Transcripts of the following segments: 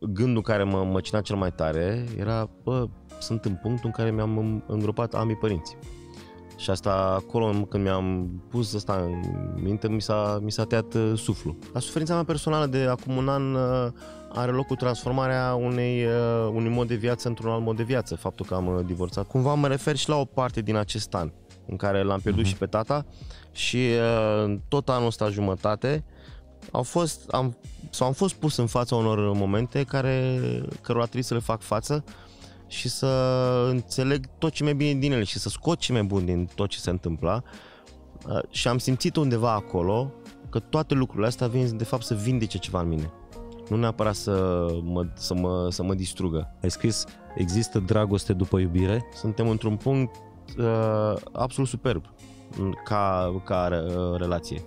gândul care mă măcina cel mai tare era, bă, sunt în punctul în care mi-am îngropat ambii părinți. Și asta acolo când mi-am pus asta în minte, mi s-a, mi s-a tăiat uh, suflu. La suferința mea personală de acum un an uh, are loc cu transformarea unei, uh, unui mod de viață într-un alt mod de viață, faptul că am divorțat. Cumva mă refer și la o parte din acest an în care l-am pierdut uh-huh. și pe tata și tot anul ăsta jumătate au fost, am, sau am fost pus în fața unor momente care, cărora trebuie să le fac față și să înțeleg tot ce mai bine din ele și să scot ce mai bun din tot ce se întâmpla uh, și am simțit undeva acolo că toate lucrurile astea vin de fapt să vindece ceva în mine. Nu neapărat să mă, să mă, să mă distrugă. Ai scris, există dragoste după iubire? Suntem într-un punct uh, absolut superb ca, ca uh, relație.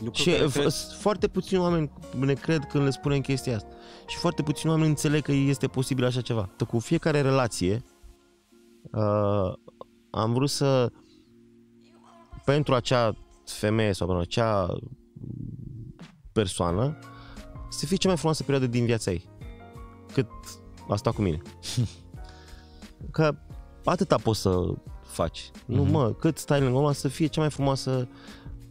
Lucru și cred... foarte puțini oameni ne cred când le spunem chestia asta. Și foarte puțini oameni înțeleg că este posibil așa ceva. Cu fiecare relație uh, am vrut să pentru acea femeie sau pentru acea persoană să fie cea mai frumoasă perioadă din viața ei. Cât asta cu mine. că atâta poți să faci. Mm-hmm. Nu mhm. mă, cât stai lângă omul să fie cea mai frumoasă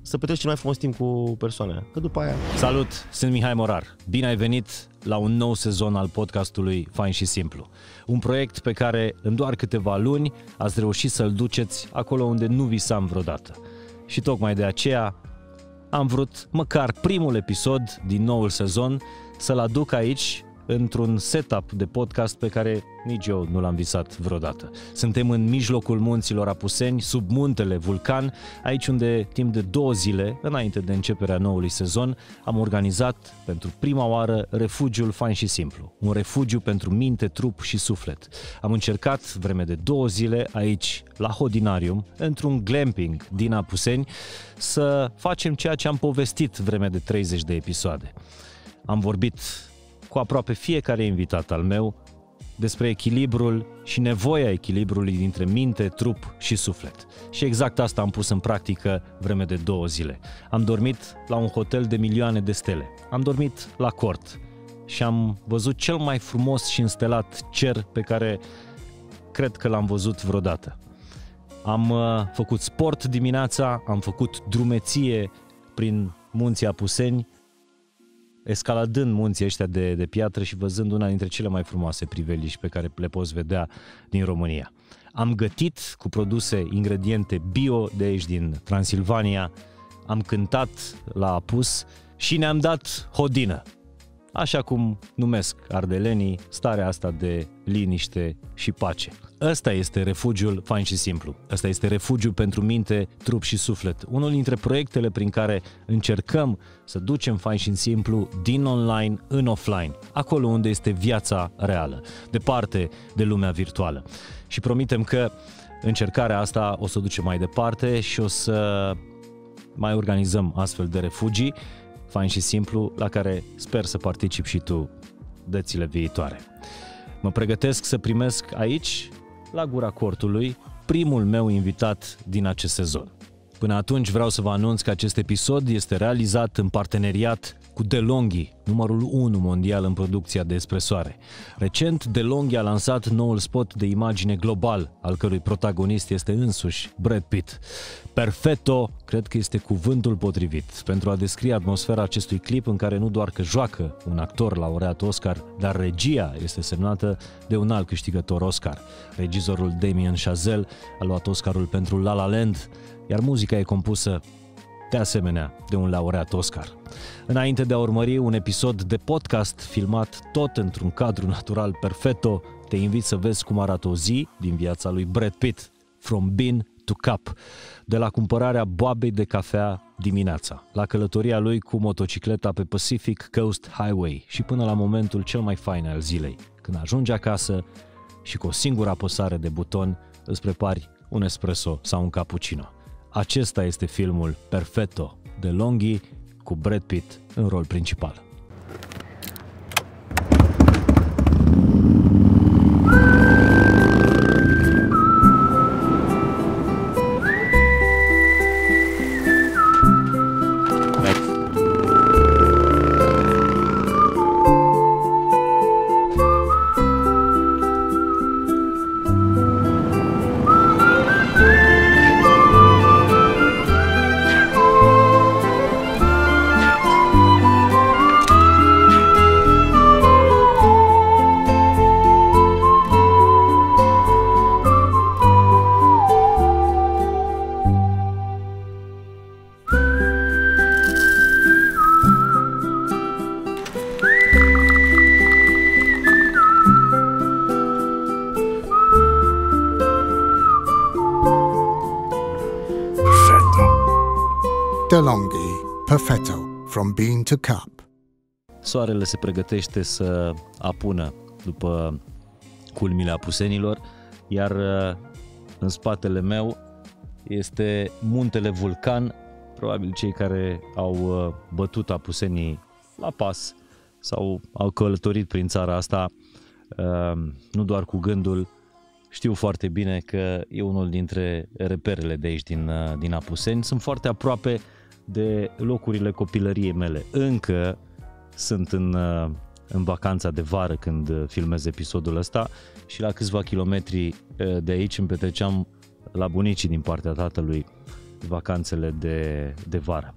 să petreci cel mai frumos timp cu persoana Că după aia... Salut, sunt Mihai Morar. Bine ai venit la un nou sezon al podcastului Fain și Simplu. Un proiect pe care în doar câteva luni ați reușit să-l duceți acolo unde nu visam vreodată. Și tocmai de aceea am vrut măcar primul episod din noul sezon să-l aduc aici într-un setup de podcast pe care nici eu nu l-am visat vreodată. Suntem în mijlocul munților Apuseni, sub muntele Vulcan, aici unde timp de două zile, înainte de începerea noului sezon, am organizat pentru prima oară refugiul fain și simplu. Un refugiu pentru minte, trup și suflet. Am încercat vreme de două zile aici, la Hodinarium, într-un glamping din Apuseni, să facem ceea ce am povestit vreme de 30 de episoade. Am vorbit cu aproape fiecare invitat al meu despre echilibrul și nevoia echilibrului dintre minte, trup și suflet. Și exact asta am pus în practică vreme de două zile. Am dormit la un hotel de milioane de stele. Am dormit la cort și am văzut cel mai frumos și înstelat cer pe care cred că l-am văzut vreodată. Am uh, făcut sport dimineața, am făcut drumeție prin munții Apuseni, escaladând munții ăștia de, de piatră și văzând una dintre cele mai frumoase priveliști pe care le poți vedea din România. Am gătit cu produse, ingrediente bio de aici din Transilvania, am cântat la apus și ne-am dat hodină. Așa cum numesc ardelenii starea asta de liniște și pace. Ăsta este refugiul fain și simplu. Ăsta este refugiu pentru minte, trup și suflet. Unul dintre proiectele prin care încercăm să ducem fain și simplu din online în offline, acolo unde este viața reală, departe de lumea virtuală. Și promitem că încercarea asta o să o ducem mai departe și o să mai organizăm astfel de refugii, fain și simplu, la care sper să participi și tu dățile viitoare. Mă pregătesc să primesc aici la gura cortului, primul meu invitat din acest sezon. Până atunci vreau să vă anunț că acest episod este realizat în parteneriat cu DeLonghi, numărul 1 mondial în producția de espresoare. Recent, DeLonghi a lansat noul spot de imagine global, al cărui protagonist este însuși Brad Pitt. Perfetto, cred că este cuvântul potrivit pentru a descrie atmosfera acestui clip în care nu doar că joacă un actor laureat Oscar, dar regia este semnată de un alt câștigător Oscar. Regizorul Damien Chazelle a luat Oscarul pentru La La Land, iar muzica e compusă de asemenea de un laureat Oscar. Înainte de a urmări un episod de podcast filmat tot într-un cadru natural perfecto, te invit să vezi cum arată o zi din viața lui Brad Pitt, From Bean to Cup, de la cumpărarea boabei de cafea dimineața, la călătoria lui cu motocicleta pe Pacific Coast Highway și până la momentul cel mai fain al zilei, când ajungi acasă și cu o singură apăsare de buton îți prepari un espresso sau un cappuccino. Acesta este filmul Perfetto de Longhi cu Brad Pitt în rol principal. Soarele se pregătește să apună după culmile apusenilor, iar uh, în spatele meu este muntele Vulcan, probabil cei care au uh, bătut apusenii la pas sau au călătorit prin țara asta, uh, nu doar cu gândul, știu foarte bine că e unul dintre reperele de aici din, din Apuseni. Sunt foarte aproape de locurile copilăriei mele. Încă sunt în, în vacanța de vară când filmez episodul ăsta și la câțiva kilometri de aici îmi petreceam la bunicii din partea tatălui vacanțele de, de vară.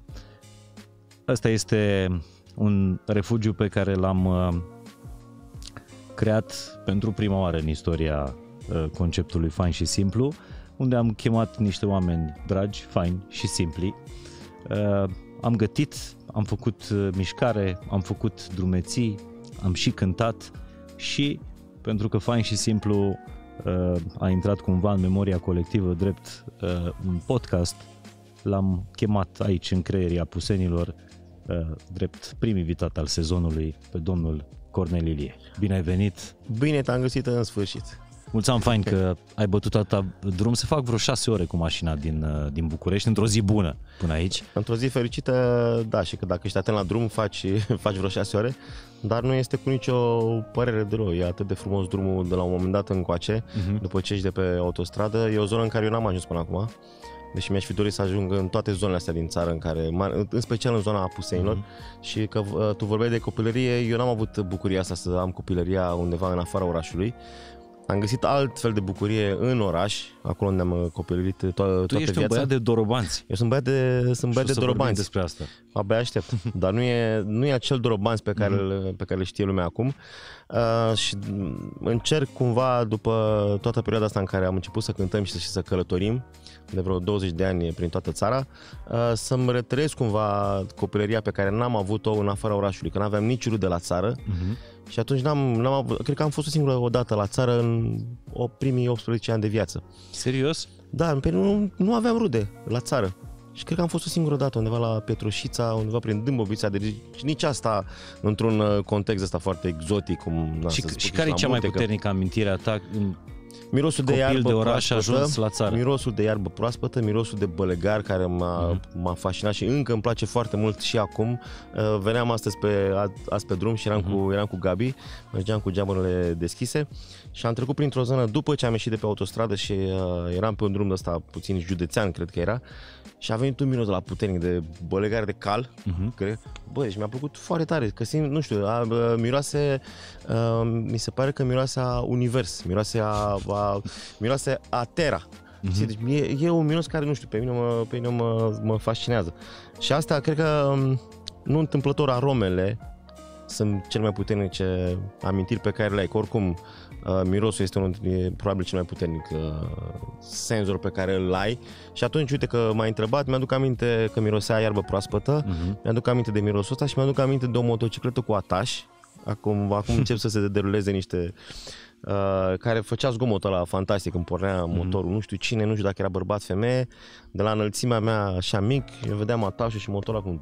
Asta este un refugiu pe care l-am creat pentru prima oară în istoria conceptului fain și simplu, unde am chemat niște oameni dragi, faini și simpli. Am gătit, am făcut mișcare, am făcut drumeții, am și cântat și pentru că fain și simplu a intrat cumva în memoria colectivă drept un podcast, l-am chemat aici în creierii apusenilor drept prim invitat al sezonului pe domnul Cornel Ilie. Bine ai venit! Bine te-am găsit în sfârșit! Mulțumim, fain că ai bătut atâta drum. Se fac vreo șase ore cu mașina din, din București, într-o zi bună până aici. Într-o zi fericită, da, și că dacă ești atent la drum, faci, faci vreo șase ore, dar nu este cu nicio părere de rău. E atât de frumos drumul de la un moment dat încoace, uh-huh. după ce ești de pe autostradă. E o zonă în care eu n-am ajuns până acum. Deși mi-aș fi dorit să ajung în toate zonele astea din țară, în care, în special în zona Apuseinilor, mm-hmm. și că tu vorbeai de copilărie, eu n-am avut bucuria asta să am copilăria undeva în afara orașului. Am găsit alt fel de bucurie în oraș, acolo unde am copilărit to- toată Tu ești viața. un băiat de dorobanți. Eu sunt băiat de, sunt băiat de dorobanți. despre asta. Abia aștept. Dar nu e, nu e acel dorobanți pe care, mm-hmm. pe care le știe lumea acum. Uh, și încerc cumva, după toată perioada asta în care am început să cântăm și să, și să călătorim, de vreo 20 de ani prin toată țara, uh, să-mi retrăiesc cumva copilăria pe care n-am avut-o în afara orașului, că n-aveam nici rude la țară. Mm-hmm. Și atunci n-am, n-am avut, cred că am fost o singură o dată la țară în o primii 18 ani de viață. Serios? Da, pe nu, nu aveam rude la țară. Și cred că am fost o singură dată undeva la Petroșița, undeva prin Dâmbovița, deci nici asta într-un context ăsta foarte exotic. Cum, și, și care e cea mai puternică amintire a ta Mirosul de iarbă de oraș a ajuns la țară. Mirosul de iarbă proaspătă, mirosul de bălegar care m-a, mm-hmm. m-a fascinat și încă îmi place foarte mult și acum. Uh, veneam astăzi pe, azi pe drum și eram, mm-hmm. cu, eram cu Gabi, mergeam cu geamurile deschise și am trecut printr-o zonă după ce am ieșit de pe autostradă și uh, eram pe un drum de ăsta puțin județean, cred că era, și a venit un miros de la puternic de bălegar de cal, uh-huh. cred. Bă, și mi-a plăcut foarte tare, că simt, nu știu, a, a, miroase, a, mi se pare că miroase a univers, miroase a, a, miroase a terra. Uh-huh. Deci e, e un miros care, nu știu, pe mine, mă, pe mine mă, mă fascinează. Și asta, cred că, nu întâmplător, aromele sunt cel mai puternice amintiri pe care le ai, că oricum Uh, mirosul este unul e probabil cel mai puternic uh, senzor pe care îl ai și atunci, uite că m-ai întrebat, mi-aduc aminte că mirosea iarbă proaspătă, uh-huh. mi-aduc aminte de mirosul ăsta și mi-aduc aminte de o motocicletă cu ataș, acum, acum încep să se deruleze niște Uh, care făcea zgomotul ăla fantastic când pornea mm-hmm. motorul, nu știu cine, nu știu dacă era bărbat, femeie, de la înălțimea mea așa mic, eu vedeam atașul și motorul acum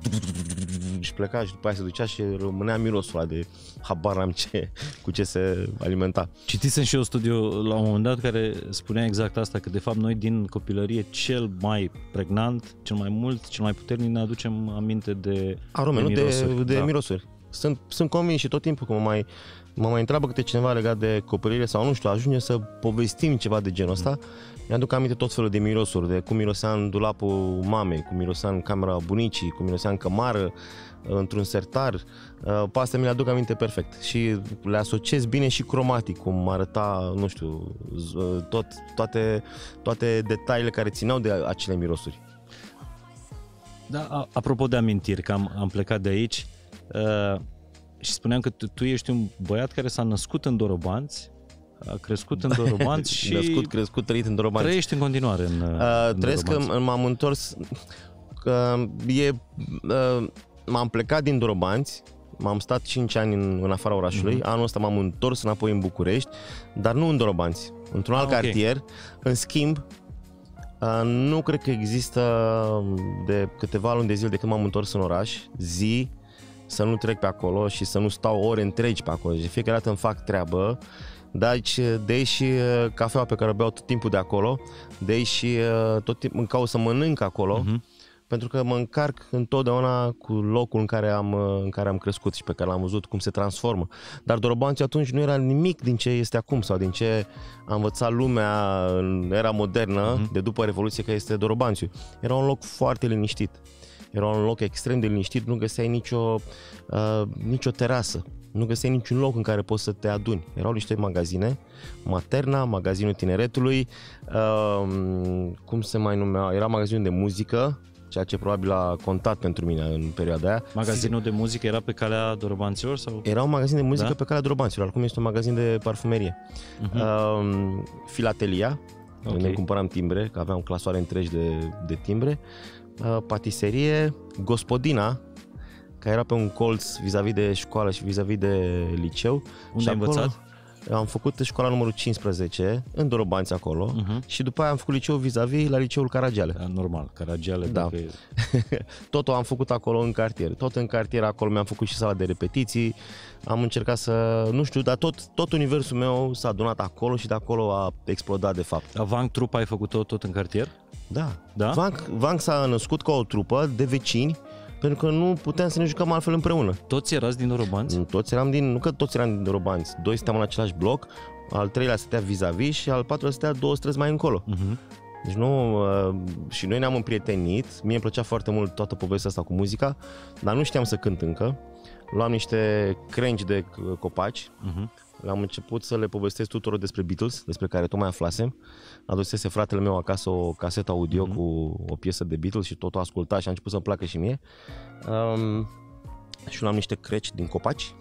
și pleca și după aia se ducea și rămânea mirosul ăla de habar am ce, cu ce se alimenta. Citisem și eu studiu la un moment dat care spunea exact asta, că de fapt noi din copilărie cel mai pregnant, cel mai mult, cel mai puternic ne aducem aminte de Arome, de nu? mirosuri. De, de da. mirosuri. Sunt, sunt convins și tot timpul că mă mai, mă mai întreabă câte cineva legat de copilărie sau nu știu, ajunge să povestim ceva de genul ăsta. Mi-aduc aminte tot felul de mirosuri, de cum mirosea în dulapul mamei, cum mirosea în camera bunicii, cum mirosea în cămară, într-un sertar. Uh, Pe astea mi le aduc aminte perfect și le asociez bine și cromatic, cum arăta, nu știu, z- tot, toate, toate detaliile care țineau de acele mirosuri. Da, a- apropo de amintiri, că am, am plecat de aici uh, și spuneam că tu, tu ești un băiat care s-a născut în Dorobanți, a crescut în Dorobanți și Născut, crescut, trăit în Dorobanți. trăiești în continuare în, Uh, în trăiesc că Dorobanți. m- m-am întors, că e, uh, m-am plecat din Dorobanți, m-am stat 5 ani în, în afara orașului, mm-hmm. anul ăsta m-am întors înapoi în București, dar nu în Dorobanți, într-un alt Ah, ok. cartier. În schimb, Uh, nu cred că există de câteva luni de zile de când m-am întors în oraș, zi să nu trec pe acolo și să nu stau ore întregi pe acolo. De fiecare dată îmi fac treabă, dar aici, de aici și uh, cafeaua pe care o beau tot timpul de acolo, de aici și uh, tot timpul îmi caut să mănânc acolo, Mhm. pentru că mă încarc întotdeauna cu locul în care am, uh, în care am crescut și pe care l-am văzut cum se transformă. Dar Dorobanțiu atunci nu era nimic din ce este acum sau din ce a învățat lumea în era modernă, Mhm. de după Revoluție, că este Dorobanțiu. Era un loc foarte liniștit. Era un loc extrem de liniștit, nu găseai nicio, uh, nicio terasă. Nu găseai niciun loc în care poți să te aduni. Erau niște magazine, Materna, magazinul tineretului, uh, cum se mai numea, era magazinul de muzică, ceea ce probabil a contat pentru mine în perioada aia. Magazinul de muzică era pe calea Dorobanților sau? Era un magazin de muzică Da? pe calea Drobanților, acum este un magazin de parfumerie. Mhm. Uh, filatelia, Ok. unde cumpăram timbre, că aveam clasoare întregi de, de timbre. Uh, patiserie, gospodina, care era pe un colț vis-a-vis de școală și vis-a-vis de liceu. Unde și ai acolo învățat? Am făcut școala numărul 15 în Dorobanți acolo Mhm. și după aia am făcut liceu vis-a-vis la liceul Caragiale. Da, normal, Caragiale, Da. dacă e- Totul am făcut acolo în cartier. Tot în cartier acolo mi-am făcut și sala de repetiții. Am încercat să, nu știu, dar tot, tot universul meu s-a adunat acolo și de acolo a explodat de fapt. La Vang Trupa ai făcut-o tot în cartier? Da. Da? Vank, Vank s-a născut ca o trupă de vecini pentru că nu puteam să ne jucăm altfel împreună. Toți erați din Dorobanți? Toți eram din, nu că toți eram din Dorobanți, doi stăteam în același bloc, al treilea stătea vis-a-vis și al patrulea stătea două străzi mai încolo. Mhm. Deci nu, uh, și noi ne-am împrietenit, mie îmi plăcea foarte mult toată povestea asta cu muzica, dar nu știam să cânt încă. Luam niște crengi de c- copaci, Mhm. Am început să le povestesc tuturor despre Beatles, despre care tocmai aflasem. Adusese fratele meu acasă o casetă audio Mhm. cu o piesă de Beatles și totul asculta și a început să-mi placă și mie. Um, și luam niște creci din copaci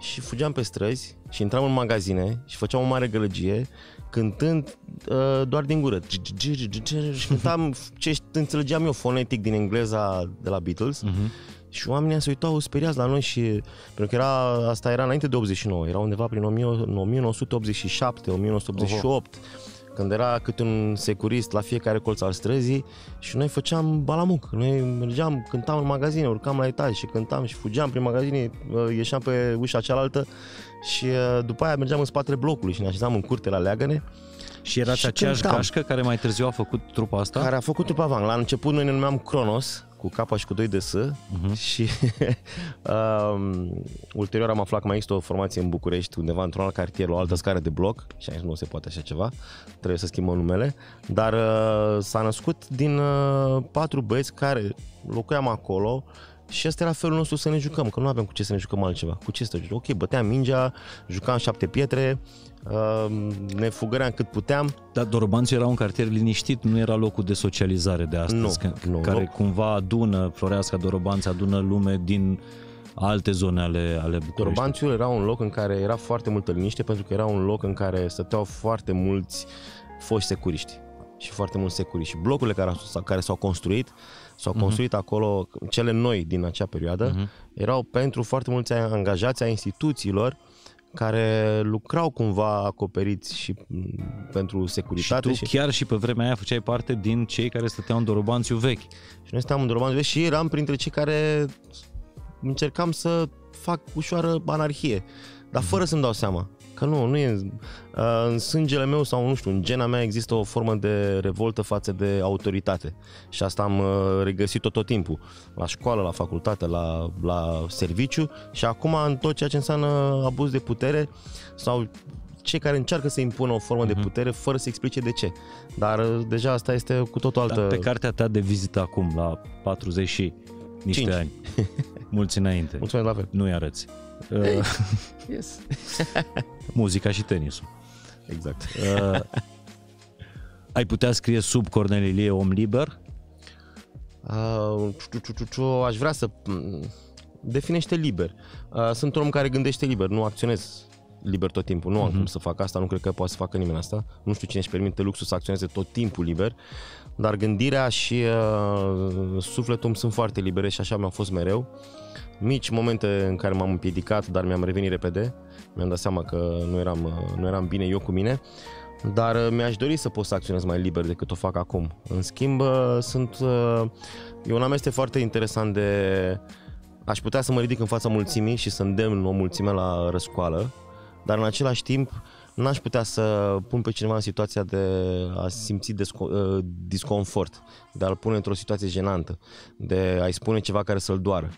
și fugeam pe străzi și intram în magazine și făceam o mare gălăgie cântând uh, doar din gură. Și cântam ce înțelegeam eu fonetic din engleza de la Beatles Mhm. Și oamenii se uitau speriați la noi și pentru că era, asta era înainte de 89, era undeva prin 1987, 1988, când era câte un securist la fiecare colț al străzii și noi făceam balamuc. Noi mergeam, cântam în magazine, urcam la etaj și cântam și fugeam prin magazine, uh, ieșeam pe ușa cealaltă și uh, după aia mergeam în spatele blocului și ne așezam în curte la leagăne Și erați Și aceeași cântam. gașcă care mai târziu a făcut trupa asta? care a făcut trupa Vang. La început noi ne numeam Cronos, cu capa și cu 2 de S Mhm. și um, ulterior am aflat că mai există o formație în București, undeva într-un alt cartier, o altă scară de bloc și aici nu se poate așa ceva, trebuie să schimbăm numele, dar uh, s-a născut din uh, patru băieți care locuiam acolo și ăsta era felul nostru să ne jucăm, că nu aveam cu ce să ne jucăm altceva. Cu ce să jucăm? Ok, băteam mingea, jucam șapte pietre, uh, ne fugăream cât puteam, Dar Dorobanțul era un cartier liniștit, nu era locul de socializare de astăzi, Nu, că- nu, care loc- cumva adună, Floreasca Dorobanți adună lume din alte zone ale, ale București. Dorobanțiul era un loc în care era foarte multă liniște pentru că era un loc în care stăteau foarte mulți foști securiști și foarte mulți securiști. Și blocurile care, s- care s-au construit, s-au Mhm. construit acolo, cele noi din acea perioadă, erau pentru foarte mulți angajați ai instituțiilor care lucrau cumva acoperiți și m, pentru Și securitate. tu și, chiar și pe vremea aia făceai parte din cei care stăteau în Dorobanțiu vechi. și noi stăteam în Dorobanțiul și eram printre cei care încercam să fac ușoară anarhie, dar fără să-mi dau seama. Că nu, nu e uh, în sângele meu sau nu știu, în gena mea există o formă de revoltă față de autoritate. Și asta am uh, regăsit-o tot timpul. La școală, la facultate, la, la serviciu și acum în tot ceea ce înseamnă abuz de putere sau cei care încearcă să impună o formă de putere fără să explice de ce. Dar uh, deja asta este cu totul altă... Dar pe cartea ta de vizită acum, la 40 și niște Cinci. ani, mulți înainte, Mulțumesc la fel. nu-i arăți. Uh, Yes. muzica și tenisul. Exact. Uh, ai putea scrie sub Cornel Ilie om liber? Uh, ciu, ciu, ciu, ciu, aș vrea să m, definește liber. Uh, sunt un om care gândește liber, nu acționez liber tot timpul. Nu am cum să fac asta, nu cred că poate să facă nimeni asta. Nu știu cine își permite luxul să acționeze tot timpul liber, dar gândirea și uh, sufletul îmi sunt foarte libere și așa mi-a fost mereu. Mici momente în care m-am împiedicat, dar mi-am revenit repede. Mi-am dat seama că nu eram, uh, nu eram bine eu cu mine. dar uh, mi-aș dori să pot să acționez mai liber decât o fac acum. În schimb, uh, sunt, uh, e un amestec foarte interesant de... Aș putea să mă ridic în fața mulțimii și să îndemn o mulțime la răscoală, dar în același timp n-aș putea să pun pe cineva în situația de a simți desco- uh, disconfort, de a-l pune într-o situație jenantă, de a-i spune ceva care să-l doară.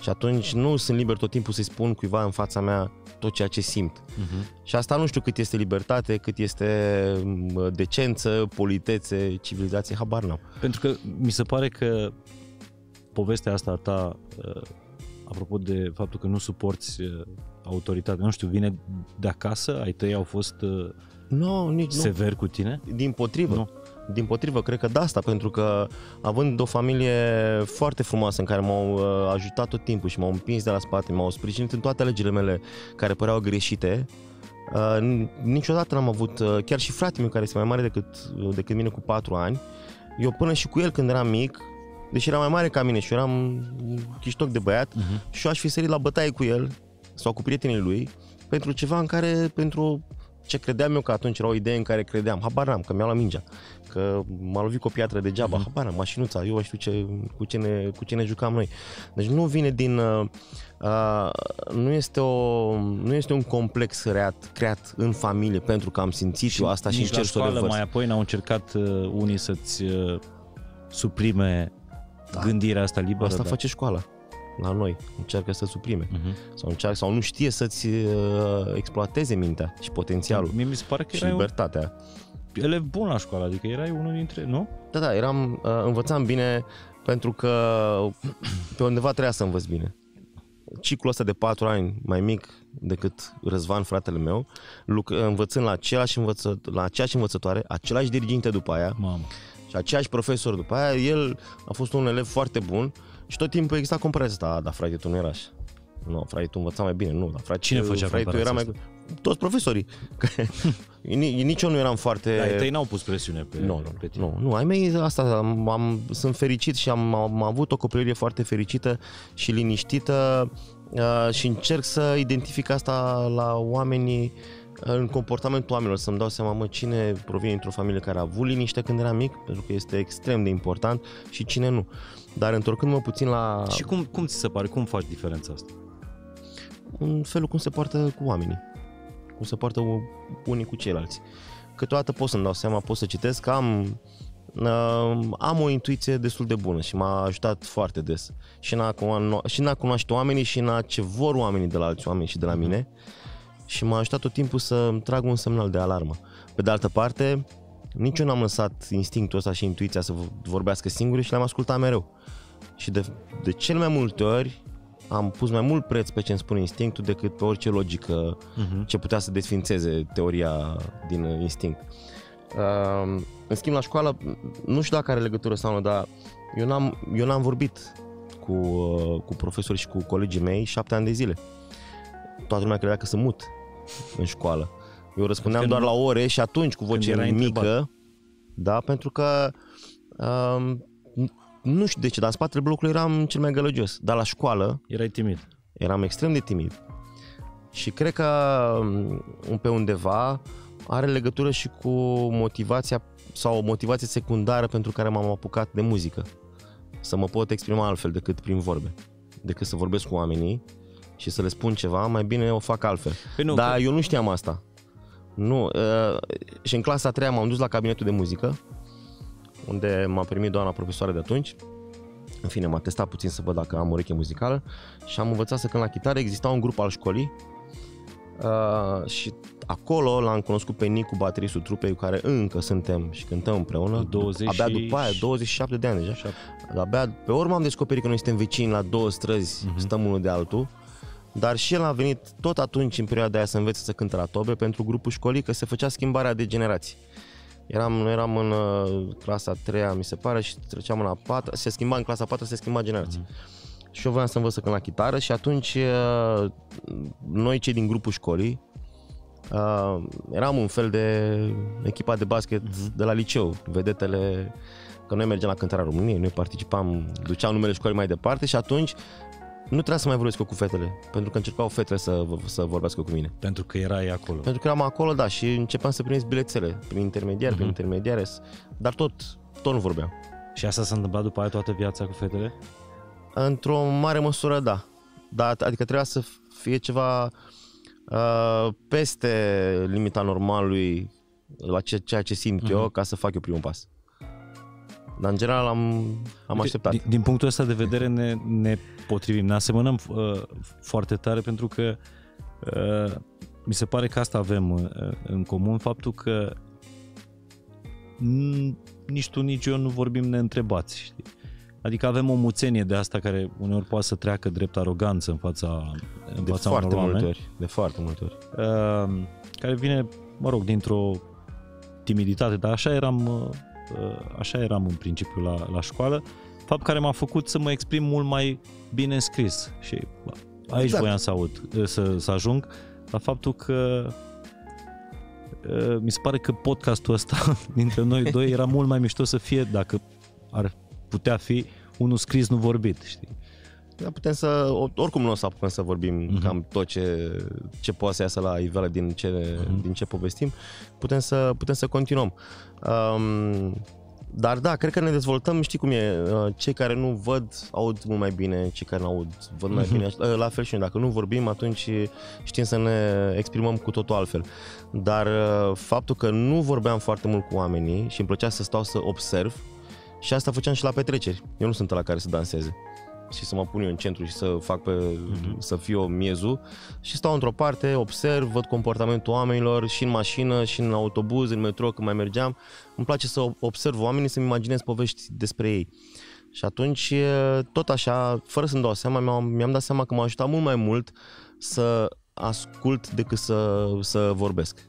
Și atunci nu sunt liber tot timpul să-i spun cuiva în fața mea tot ceea ce simt. Uh-huh. Și asta nu știu cât este libertate, cât este m, decență, politețe, civilizație, habar n-am. Pentru că mi se pare că povestea asta a ta, uh, apropo de faptul că nu suporți uh, autoritatea, nu știu, vine de acasă? Ai tăi au fost uh, Nu, nici nu. sever cu tine? Din potrivă. Nu. Din potrivă, cred că de asta, pentru că având o familie foarte frumoasă în care m-au uh, ajutat tot timpul și m-au împins de la spate, m-au sprijinit în toate alegerile mele care păreau greșite, uh, n- niciodată n-am avut, uh, chiar și fratele meu care este mai mare decât, uh, decât mine cu 4 ani, eu până și cu el când eram mic, deși era mai mare ca mine și eu eram un chiștoc de băiat, uh-huh. și eu aș fi sărit la bătaie cu el sau cu prietenii lui pentru ceva în care, pentru ce credeam eu că atunci era o idee în care credeam. Habar n-am, că mi-au la mingea, că m-a lovit cu o piatră degeaba, uh-huh. habar n-am, mașinuța, eu știu ce, cu, ce ne, cu ce ne jucam noi. Deci nu vine din... Uh, uh, nu, este o, nu este un complex creat, creat în familie pentru că am simțit și eu asta și nici la încerc să o școală revărs. mai apoi n-au încercat uh, unii să-ți uh, suprime Da. gândirea asta liberă. Asta da. face școala la noi, încearcă să suprime. Uh-huh. Sau, încearcă, sau nu știe să-ți uh, exploateze mintea și potențialul Mie mi se pare că și erai un libertatea. elev bun la școală, adică erai unul dintre, nu? Da, da, eram, uh, învățam bine pentru că pe undeva trebuia să învăț bine. Ciclul ăsta de patru ani mai mic decât Răzvan, fratele meu, luc- învățând la aceeași, învăță, la aceeași învățătoare, același diriginte după aia Mamă. Și aceiași profesor după aia, el a fost un elev foarte bun și tot timpul exista comparația asta, "A, dar frate, tu nu era așa. Nu, frate, tu învăța mai bine, nu, dar frate, Cine făcea frate, tu era mai... comparația Toți profesorii. Că Ni- Nici eu nu eram foarte... Da, ai tăi n-au pus presiune pe, Nu, nu, pe tine. nu, nu, ai mei asta, am, am, sunt fericit și am, am avut o copilărie foarte fericită și liniștită uh, și încerc să identific asta la oamenii în comportamentul oamenilor, să-mi dau seama, mă, cine provine dintr-o familie care a avut liniște când era mic, pentru că este extrem de important, și cine nu. Dar întorcându-mă puțin la Și cum, cum ți se pare? Cum faci diferența asta? în felul cum se poartă cu oamenii, cum se poartă unii cu ceilalți. Câteodată pot să-mi dau seama, pot să citesc că am, uh, am o intuiție destul de bună și m-a ajutat foarte des. Și în a, cuno- și în a cunoaște oamenii și în a ce vor oamenii de la alți oameni și de la mine. Și m-a ajutat tot timpul să îmi trag un semnal de alarmă. Pe de altă parte, nici eu n-am lăsat instinctul ăsta și intuiția să vorbească singuri și le-am ascultat mereu. Și de, de cel mai multe ori am pus mai mult preț pe ce îmi spune instinctul decât pe orice logică Uh-huh. ce putea să desfințeze teoria din uh, instinct. Uh, în schimb, la școală, nu știu dacă are legătură sau nu, dar eu n-am, eu n-am vorbit cu, uh, cu profesorii și cu colegii mei șapte ani de zile. Toată lumea credea că sunt mut în școală. Eu răspundeam Când- doar la ore și atunci cu voce erai mică. întrebat. Da, pentru că um, nu știu de ce, dar în spatele blocului eram cel mai gălăgios. Dar la școală, Erai timid. eram extrem de timid. Și cred că m, pe undeva are legătură și cu motivația sau o motivație secundară pentru care m-am apucat de muzică. Să mă pot exprima altfel decât prin vorbe. Decât să vorbesc cu oamenii și să le spun ceva, mai bine o fac altfel. Păi nu, Dar că- eu nu știam asta. Nu. Uh, și în clasa a treia m-am dus la cabinetul de muzică, unde m-a primit doamna profesoară de atunci. În fine, m-a testat puțin să văd dacă am ureche muzicală și am învățat să cânt la chitară. Exista un grup al școlii uh, și acolo l-am cunoscut pe Nicu, bateristul trupei cu care încă suntem și cântăm împreună. Cu 20 Abia și- după aia, 27 de ani deja. Așa. Abia pe urmă am descoperit că noi suntem vecini la două străzi, uh-huh. stăm unul de altul. Dar și el a venit tot atunci, în perioada aia, să învețe să cânte la tobe pentru grupul școlii, că se făcea schimbarea de generații. Eram, noi eram în uh, clasa 3 mi se pare, și treceam în a 4 se schimba în clasa 4 se schimba generații. Mm-hmm. Și eu voiam să învăț să cânt la chitară și atunci uh, noi cei din grupul școlii uh, eram un fel de echipa de basket mm-hmm. de la liceu, vedetele că noi mergeam la cântarea României, noi participam, duceam numele școlii mai departe și atunci nu trebuia să mai vorbesc eu cu fetele, pentru că încercau fetele să, să vorbească cu mine. Pentru că erai acolo. Pentru că eram acolo, da, și începeam să primesc bilețele prin intermediari, uh-huh. prin intermediare, dar tot, tot nu vorbeam. Și asta s-a întâmplat după aia toată viața cu fetele? Într-o mare măsură, da. da adică trebuia să fie ceva uh, peste limita normalului la ce, ceea ce simt uh-huh. eu ca să fac eu primul pas. Dar în general am, am așteptat. Din, din punctul ăsta de vedere ne, ne potrivim, ne asemănăm uh, foarte tare pentru că uh, mi se pare că asta avem uh, în comun, faptul că nici tu, nici eu nu vorbim neîntrebați. Știi? Adică avem o muțenie de asta care uneori poate să treacă drept aroganță în fața, în de fața foarte unor multe ori, de foarte multe ori. Uh, care vine, mă rog, dintr-o timiditate, dar așa eram, uh, așa eram în principiu la, la școală, fapt care m-a făcut să mă exprim mult mai bine în scris și aici exact. voiam să aud, să, să ajung la faptul că uh, mi se pare că podcastul ăsta dintre noi doi era mult mai mișto să fie, dacă ar putea fi, unul scris, nu vorbit, știi? Da, putem să, oricum nu o să apucăm să vorbim uh-huh. cam tot ce, ce poate să iasă la iveală din ce, uh-huh. din ce povestim. Putem să, putem să continuăm. Um, dar da, cred că ne dezvoltăm, știi cum e, uh, cei care nu văd aud mult mai bine, cei care nu aud văd mai bine, uh, la fel și noi, dacă nu vorbim atunci știm să ne exprimăm cu totul altfel. Dar uh, faptul că nu vorbeam foarte mult cu oamenii și îmi plăcea să stau să observ și asta făceam și la petreceri. Eu nu sunt la care să danseze și să mă pun eu în centru și să fac pe, uh-huh. să fiu miezul și stau într-o parte, observ, văd comportamentul oamenilor și în mașină, și în autobuz, în metro, când mai mergeam. Îmi place să observ oamenii, să-mi imaginez povești despre ei. Și atunci, tot așa, fără să-mi dau seama, mi-am, mi-am dat seama că m-a ajutat mult mai mult să ascult decât să, să vorbesc.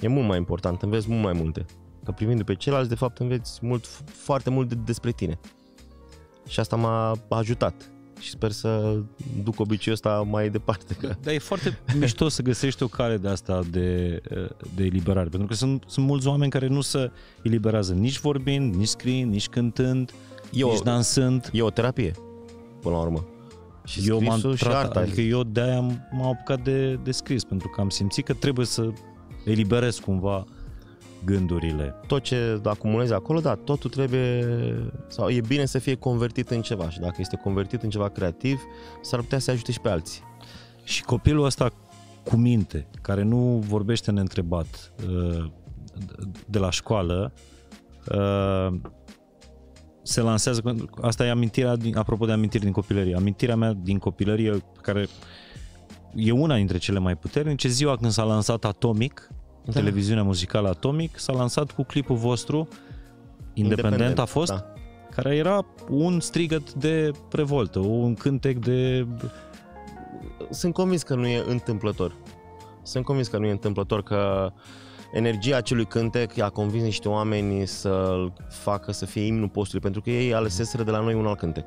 E mult mai important, înveți mult mai multe. Că privind pe ceilalți, de fapt, înveți mult, foarte mult de, despre tine. Și asta m-a ajutat și sper să duc obiceiul ăsta mai departe. Că... Dar e foarte mișto să găsești o cale de asta de, de eliberare, pentru că sunt, sunt mulți oameni care nu se eliberează nici vorbind, nici scriind, nici cântând, e nici o, dansând. E o terapie, până la urmă. Și eu m-am și tratat, arta. Adică eu de-aia m-am apucat de, de scris, pentru că am simțit că trebuie să eliberez cumva gândurile. Tot ce acumulezi acolo, da, totul trebuie, sau e bine să fie convertit în ceva și dacă este convertit în ceva creativ, s-ar putea să ajute și pe alții. Și copilul ăsta cu minte, care nu vorbește neîntrebat uh, de la școală, uh, se lansează, asta e amintirea, din, apropo de amintiri din copilărie, amintirea mea din copilărie, care e una dintre cele mai puternice, ziua când s-a lansat Atomic, da. televiziunea muzicală Atomic, s-a lansat cu clipul vostru, independent, independent a fost, da. care era un strigăt de revoltă, un cântec de... Sunt convins că nu e întâmplător. Sunt convins că nu e întâmplător că energia acelui cântec a convins niște oameni să-l facă să fie imnul postului, pentru că ei aleseseră de la noi un alt cântec.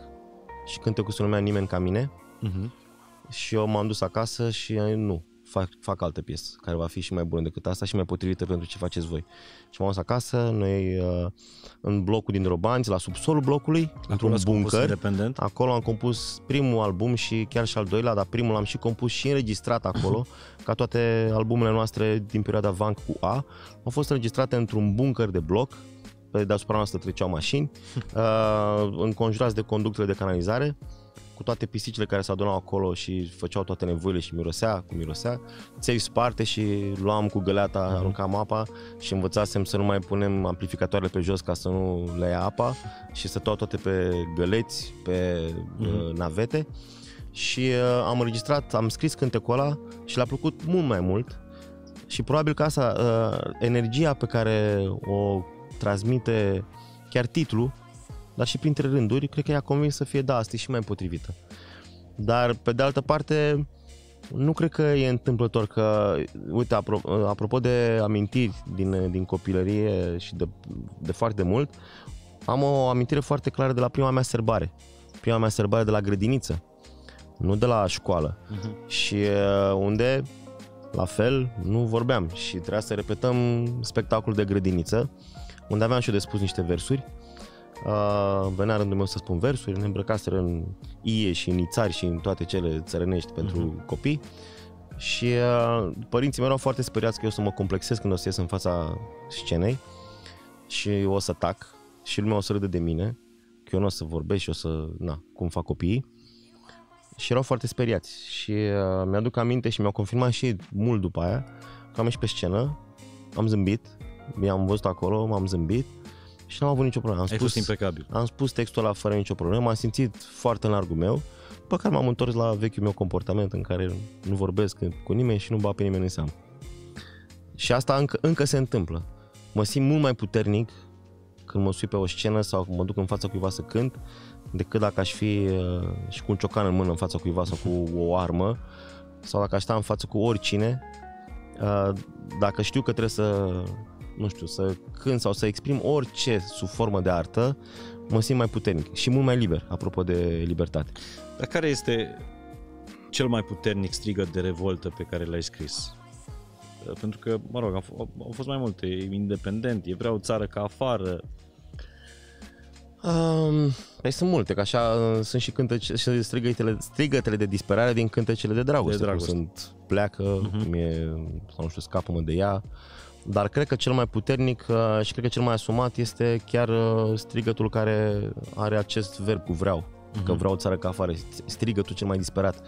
Și cântecul se numea Nimeni ca mine. Uh-huh. Și eu m-am dus acasă și nu, fac, fac altă piesă care va fi și mai bună decât asta și mai potrivită pentru ce faceți voi. Și m-am dus acasă, noi uh, în blocul din Robanți, la subsolul blocului, într-un bunker. Independent. Acolo am compus primul album și chiar și al doilea, dar primul l-am și compus și înregistrat acolo, ca toate albumele noastre din perioada Vanc cu A. Au fost înregistrate într-un bunker de bloc, pe deasupra noastră treceau mașini, uh, înconjurați de conductele de canalizare cu toate pisicile care se adunau acolo și făceau toate nevoile și mirosea cu mirosea, ței sparte și luam cu găleata, uh-huh. aruncam apa și învățasem să nu mai punem amplificatoarele pe jos ca să nu le ia apa și să toate pe găleți, pe uh-huh. navete și uh, am înregistrat, am scris cântecul ăla și le-a plăcut mult mai mult și probabil că asta, uh, energia pe care o transmite chiar titlul dar și printre rânduri, cred că i-a convins să fie, da, asta e și mai potrivită. Dar, pe de altă parte, nu cred că e întâmplător că, uite, apropo, apropo de amintiri din, din copilărie și de, de foarte mult, am o amintire foarte clară de la prima mea serbare. Prima mea serbare de la grădiniță, nu de la școală. Uh-huh. Și uh, unde, la fel, nu vorbeam și trebuia să repetăm spectacolul de grădiniță, unde aveam și eu de spus niște versuri Uh, venea rândul meu să spun versuri, ne îmbrăcaseră în ie și în ițari și în toate cele țărănești pentru uh-huh. copii. Și uh, părinții mei erau foarte speriați că eu să mă complexez când o să ies în fața scenei și o să tac și lumea o să râde de mine, că eu nu o să vorbesc și o să, na, cum fac copiii. Și erau foarte speriați și uh, mi-aduc aminte și mi-au confirmat și mult după aia că am ieșit pe scenă, am zâmbit, mi-am văzut acolo, m-am zâmbit și n-am avut nicio problemă. Am Ai spus, fost impecabil. am spus textul ăla fără nicio problemă, am simțit foarte în largul meu, după care m-am întors la vechiul meu comportament în care nu vorbesc cu nimeni și nu bat pe nimeni în seamă. Și asta încă, încă se întâmplă. Mă simt mult mai puternic când mă sui pe o scenă sau mă duc în fața cuiva să cânt, decât dacă aș fi uh, și cu un ciocan în mână în fața cuiva sau cu o armă, sau dacă aș sta în față cu oricine, uh, dacă știu că trebuie să, nu știu, să cânt sau să exprim orice sub formă de artă, mă simt mai puternic și mult mai liber, apropo de libertate. Dar care este cel mai puternic strigăt de revoltă pe care l-ai scris? Pentru că, mă rog, au, f- au fost mai multe, e independent, e vreau țară ca afară. Um, păi sunt multe, că așa uh, sunt și, cântece, și strigătele, strigătele de disperare din cântecele de dragoste. De dragoste. Cum sunt pleacă, Mhm. uh-huh. mie, sau nu știu, scapă-mă de ea. Dar cred că cel mai puternic uh, și cred că cel mai asumat este chiar uh, strigătul care are acest verb cu vreau. Uh-huh. Că vreau o țară ca afară. Strigătul cel mai disperat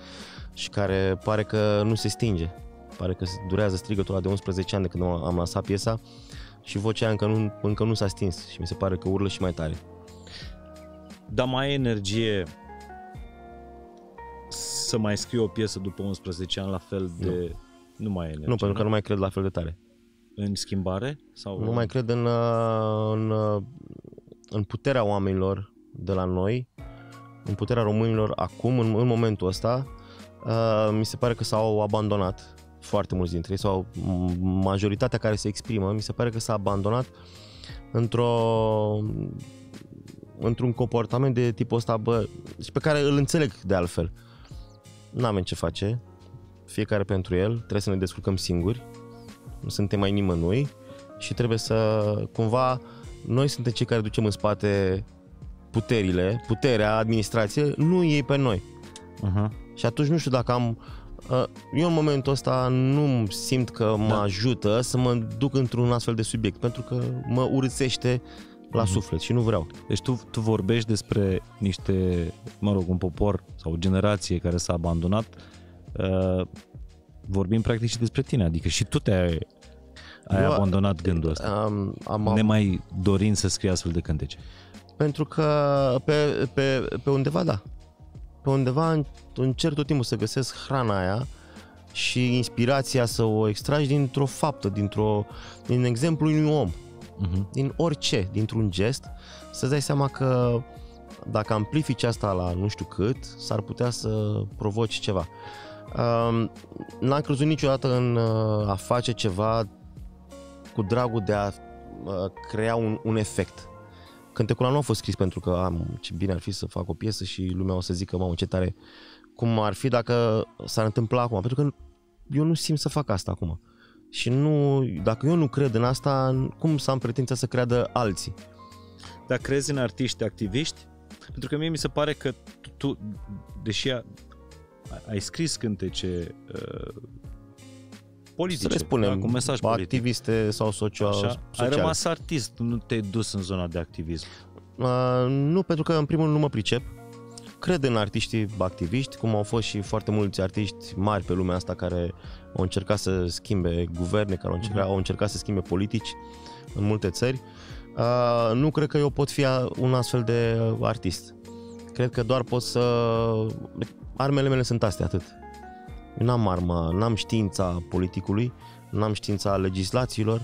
și care pare că nu se stinge. Pare că durează strigătul ăla de 11 ani de când am am lansat piesa și vocea aia încă nu, încă nu s-a stins și mi se pare că urlă și mai tare. Dar mai ai energie să mai scrii o piesă după 11 ani la fel de... Nu, nu mai ai energie, Nu, pentru că nu mai cred la fel de tare. În schimbare? Sau Nu mai cred în, uh, în, uh, în puterea oamenilor de la noi, în puterea românilor acum, în, în momentul ăsta. Uh, Mi se pare că s-au abandonat foarte mulți dintre ei, sau m- majoritatea care se exprimă, mi se pare că s-a abandonat într-o într-un comportament de tipul ăsta, bă, și pe care îl înțeleg de altfel. N-avem ce face, fiecare pentru el, trebuie să ne descurcăm singuri, nu suntem mai nimănui și trebuie să, cumva, noi suntem cei care ducem în spate puterile, puterea, administrație, nu ei pe noi. Uh-huh. Și atunci nu știu dacă am... uh, Eu în momentul ăsta nu simt că mă Da. ajută să mă duc într-un astfel de subiect, pentru că mă urățește la Mhm. suflet și nu vreau. Deci tu, tu vorbești despre niște, mă rog, un popor sau o generație care s-a abandonat. Uh, vorbim practic și despre tine, adică și tu te-ai ai Eu- abandonat gândul ăsta. Am, am, am, Nemai dorind să scrii astfel de cântece. Pentru că pe, pe, pe undeva da. Pe undeva în- încerc tot timpul să găsesc hrana aia și inspirația să o extragi dintr-o faptă, dintr-o, din exemplu unui om, Uh-huh. din orice, dintr-un gest, să-ți dai seama că dacă amplifici asta la nu știu cât, s-ar putea să provoci ceva. Um, N-am crezut niciodată în uh, a face ceva cu dragul de a uh, crea un, un efect. Cântecul ăla nu a fost scris pentru că am, ce bine ar fi să fac o piesă și lumea o să zică, mamă, ce tare, cum ar fi dacă s-ar întâmpla acum, pentru că eu nu simt să fac asta acum. Și nu, dacă eu nu cred în asta, cum să am pretenția să creadă alții? Dar crezi în artiști activiști? Pentru că mie mi se pare că tu, tu deși a, ai scris cântece uh, politice, să le spunem, da, cu mesaj politic, activiste sau socio- așa, ai sociale. rămas artist, nu te-ai dus în zona de activism. Uh, nu, pentru că în primul rând nu mă pricep. Cred în artiștii activiști, cum au fost și foarte mulți artiști mari pe lumea asta care au încercat să schimbe guverne, care au încercat, au încercat să schimbe politici în multe țări. Uh, nu cred că eu pot fi a- un astfel de artist. Cred că doar pot să... Armele mele sunt astea, atât. Eu n-am arma, n-am știința politicului, n-am știința legislațiilor,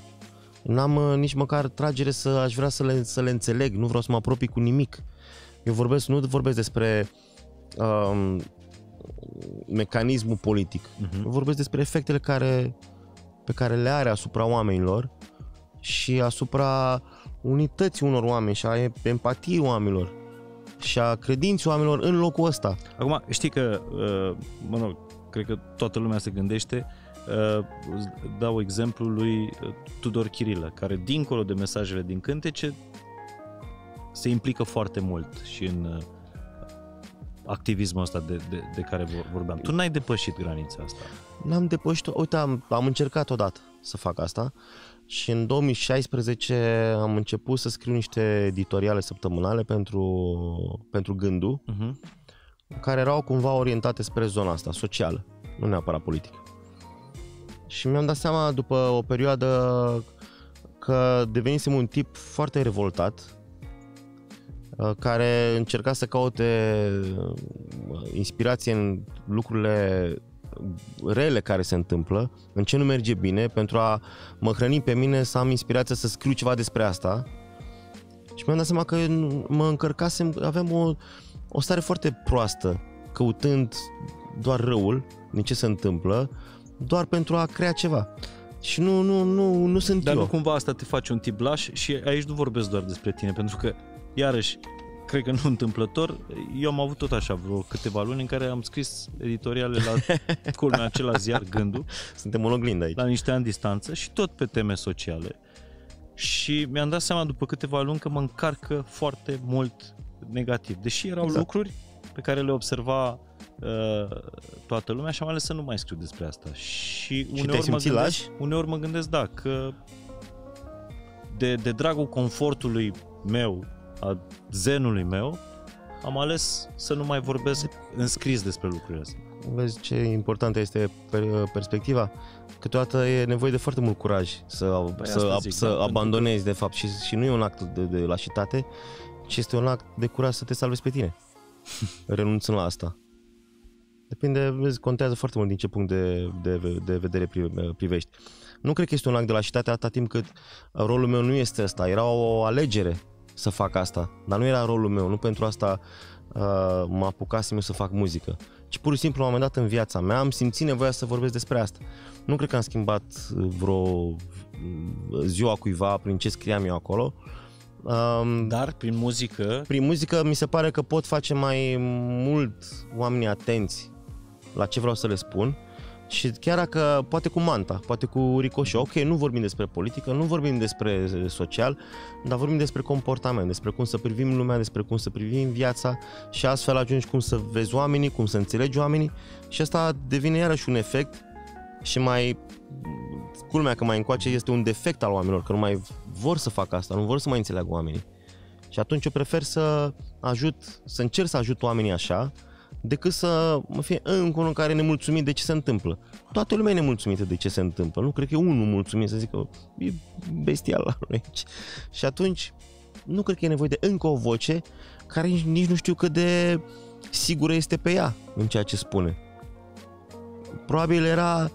n-am uh, nici măcar tragere să aș vrea să le, să le înțeleg, nu vreau să mă apropii cu nimic. Eu vorbesc, nu vorbesc despre um, mecanismul politic, Uh-huh. eu vorbesc despre efectele care, pe care le are asupra oamenilor și asupra unității unor oameni și a empatiei oamenilor și a credinței oamenilor în locul ăsta. Acum, știi că, uh, mă rog, cred că toată lumea se gândește, uh, îți dau exemplul lui uh, Tudor Chirilă, care dincolo de mesajele din cântece se implică foarte mult și în uh, activismul ăsta de, de, de care vor- vorbeam. Tu n-ai depășit granița asta. N-am depășit, uite, am, am încercat odată să fac asta și în 2016 am început să scriu niște editoriale săptămânale pentru, pentru gândul, Uh-huh. care erau cumva orientate spre zona asta, socială, nu neapărat politică. Și mi-am dat seama după o perioadă că devenisem un tip foarte revoltat, uh, care încerca să caute uh, inspirație în lucrurile rele care se întâmplă, în ce nu merge bine, pentru a mă hrăni pe mine să am inspirația să scriu ceva despre asta. Și mi-am dat seama că mă încărcasem, aveam o, o stare foarte proastă, căutând doar răul din ce se întâmplă, doar pentru a crea ceva. Și nu, nu, nu, nu sunt Dar eu. nu cumva asta te face un tip laș și aici nu vorbesc doar despre tine, pentru că, iarăși, cred că nu întâmplător, eu am avut tot așa vreo câteva luni în care am scris editoriale la culmea acela ziar, Gândul, Suntem în oglindă aici. la niște ani distanță și tot pe teme sociale. Și mi-am dat seama după câteva luni că mă încarcă foarte mult negativ. Deși erau Exact. lucruri pe care le observa uh, toată lumea și am ales să nu mai scriu despre asta. Și te-ai uneori, mă simțit gândesc, laș? uneori mă gândesc, da, că de, de dragul confortului meu, a zenului meu, am ales să nu mai vorbesc în scris despre lucrurile astea. Vezi ce importantă este per- perspectiva? Câteodată e nevoie de foarte mult curaj să, Păi să, asta ab- zic, să da, pentru abandonezi de fapt și, și nu e un act de, de lașitate, ci este un act de curaj să te salvezi pe tine, renunțând la asta. Depinde, vezi, contează foarte mult din ce punct de, de, de vedere pri- privești. Nu cred că este un act de lașitate atâta timp cât rolul meu nu este ăsta. Era o alegere să fac asta, dar nu era rolul meu. Nu pentru asta uh, mă apucasem eu să fac muzică. Ci pur și simplu, la un moment dat în viața mea, am simțit nevoia să vorbesc despre asta. Nu cred că am schimbat vreo ziua cuiva prin ce scriam eu acolo. Um, Dar prin muzică prin muzică mi se pare că pot face mai mult oamenii atenți la ce vreau să le spun și chiar dacă, poate cu manta, poate cu ricoșe, ok, nu vorbim despre politică, nu vorbim despre social, dar vorbim despre comportament, despre cum să privim lumea, despre cum să privim viața. Și astfel ajungi cum să vezi oamenii, cum să înțelegi oamenii. Și asta devine iarăși un efect și mai culmea că mai încoace este un defect al oamenilor, că nu mai vor să facă asta, nu vor să mai înțeleagă oamenii. Și atunci eu prefer să ajut, să încerc să ajut oamenii așa, decât să mă fie încă unul care e nemulțumit de ce se întâmplă. Toată lumea e nemulțumită de ce se întâmplă. Nu cred că e unul mulțumit să zică e bestial la noi aici. Și atunci nu cred că e nevoie de încă o voce care nici, nici nu știu cât de sigură este pe ea în ceea ce spune. Probabil era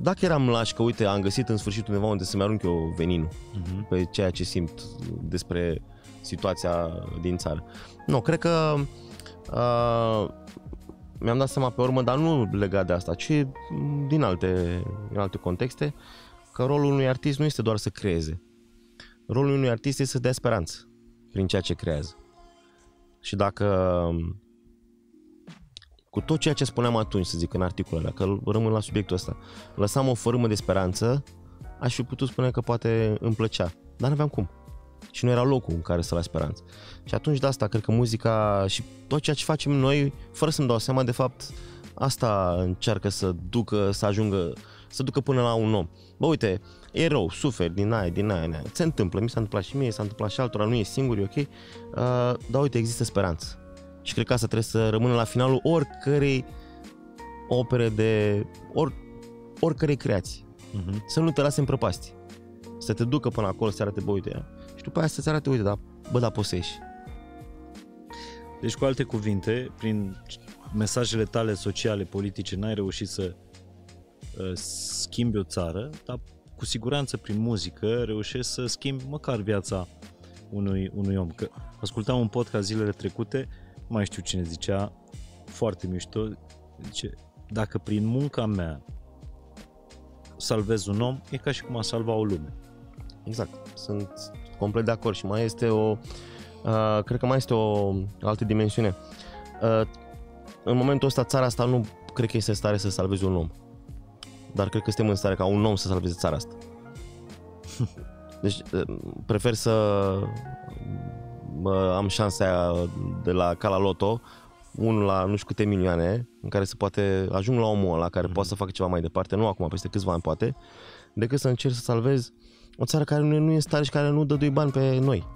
dacă eram laș că uite am găsit în sfârșit undeva unde să-mi arunc eu veninul uh-huh. pe ceea ce simt despre situația din țară. Nu, cred că uh, mi-am dat seama pe urmă, dar nu legat de asta, ci din alte, din alte contexte, că rolul unui artist nu este doar să creeze. Rolul unui artist este să dea speranță prin ceea ce creează. Și dacă cu tot ceea ce spuneam atunci, să zic, în articolele, dacă rămân la subiectul ăsta, lăsam o fărâmă de speranță, aș fi putut spune că poate îmi plăcea, dar nu aveam cum. Și nu era locul în care să las speranță. Și atunci de asta, cred că muzica și tot ceea ce facem noi, fără să-mi dau seama, de fapt, asta încearcă să ducă, să ajungă, să ducă până la un om. Bă, uite, e rău, suferi din aia, din aia, din aia. Se întâmplă, mi s-a întâmplat și mie, s-a întâmplat și altora, nu e singur, e ok. Uh, dar uite, există speranță. Și cred că asta trebuie să rămână la finalul oricărei opere de, or, oricărei creații. Uh-huh. Să nu te lase în prăpastie. Să te ducă până acolo, să arate, bă, uite, și după aia să-ți arate, uite, da, bă, da, poți să ieși. Deci, cu alte cuvinte, prin mesajele tale sociale, politice, n-ai reușit să uh, schimbi o țară, dar cu siguranță prin muzică reușești să schimbi măcar viața unui, unui om. Că ascultam un podcast zilele trecute, mai știu cine zicea, foarte mișto, zice, dacă prin munca mea salvez un om, e ca și cum a salva o lume. Exact, sunt complet de acord și mai este o, uh, cred că mai este o altă dimensiune. Uh, în momentul ăsta, țara asta nu cred că este în stare să salveze un om. Dar cred că suntem în stare ca un om să salveze țara asta. Deci uh, prefer să mă, am șansa aia de la Cala Loto, unul la nu știu câte milioane, în care se poate ajung la omul ăla care mm-hmm. poate să facă ceva mai departe, nu acum, peste câțiva ani poate, decât să încerc să salvez o țară care nu, nu e stare și care nu dă doi bani pe noi.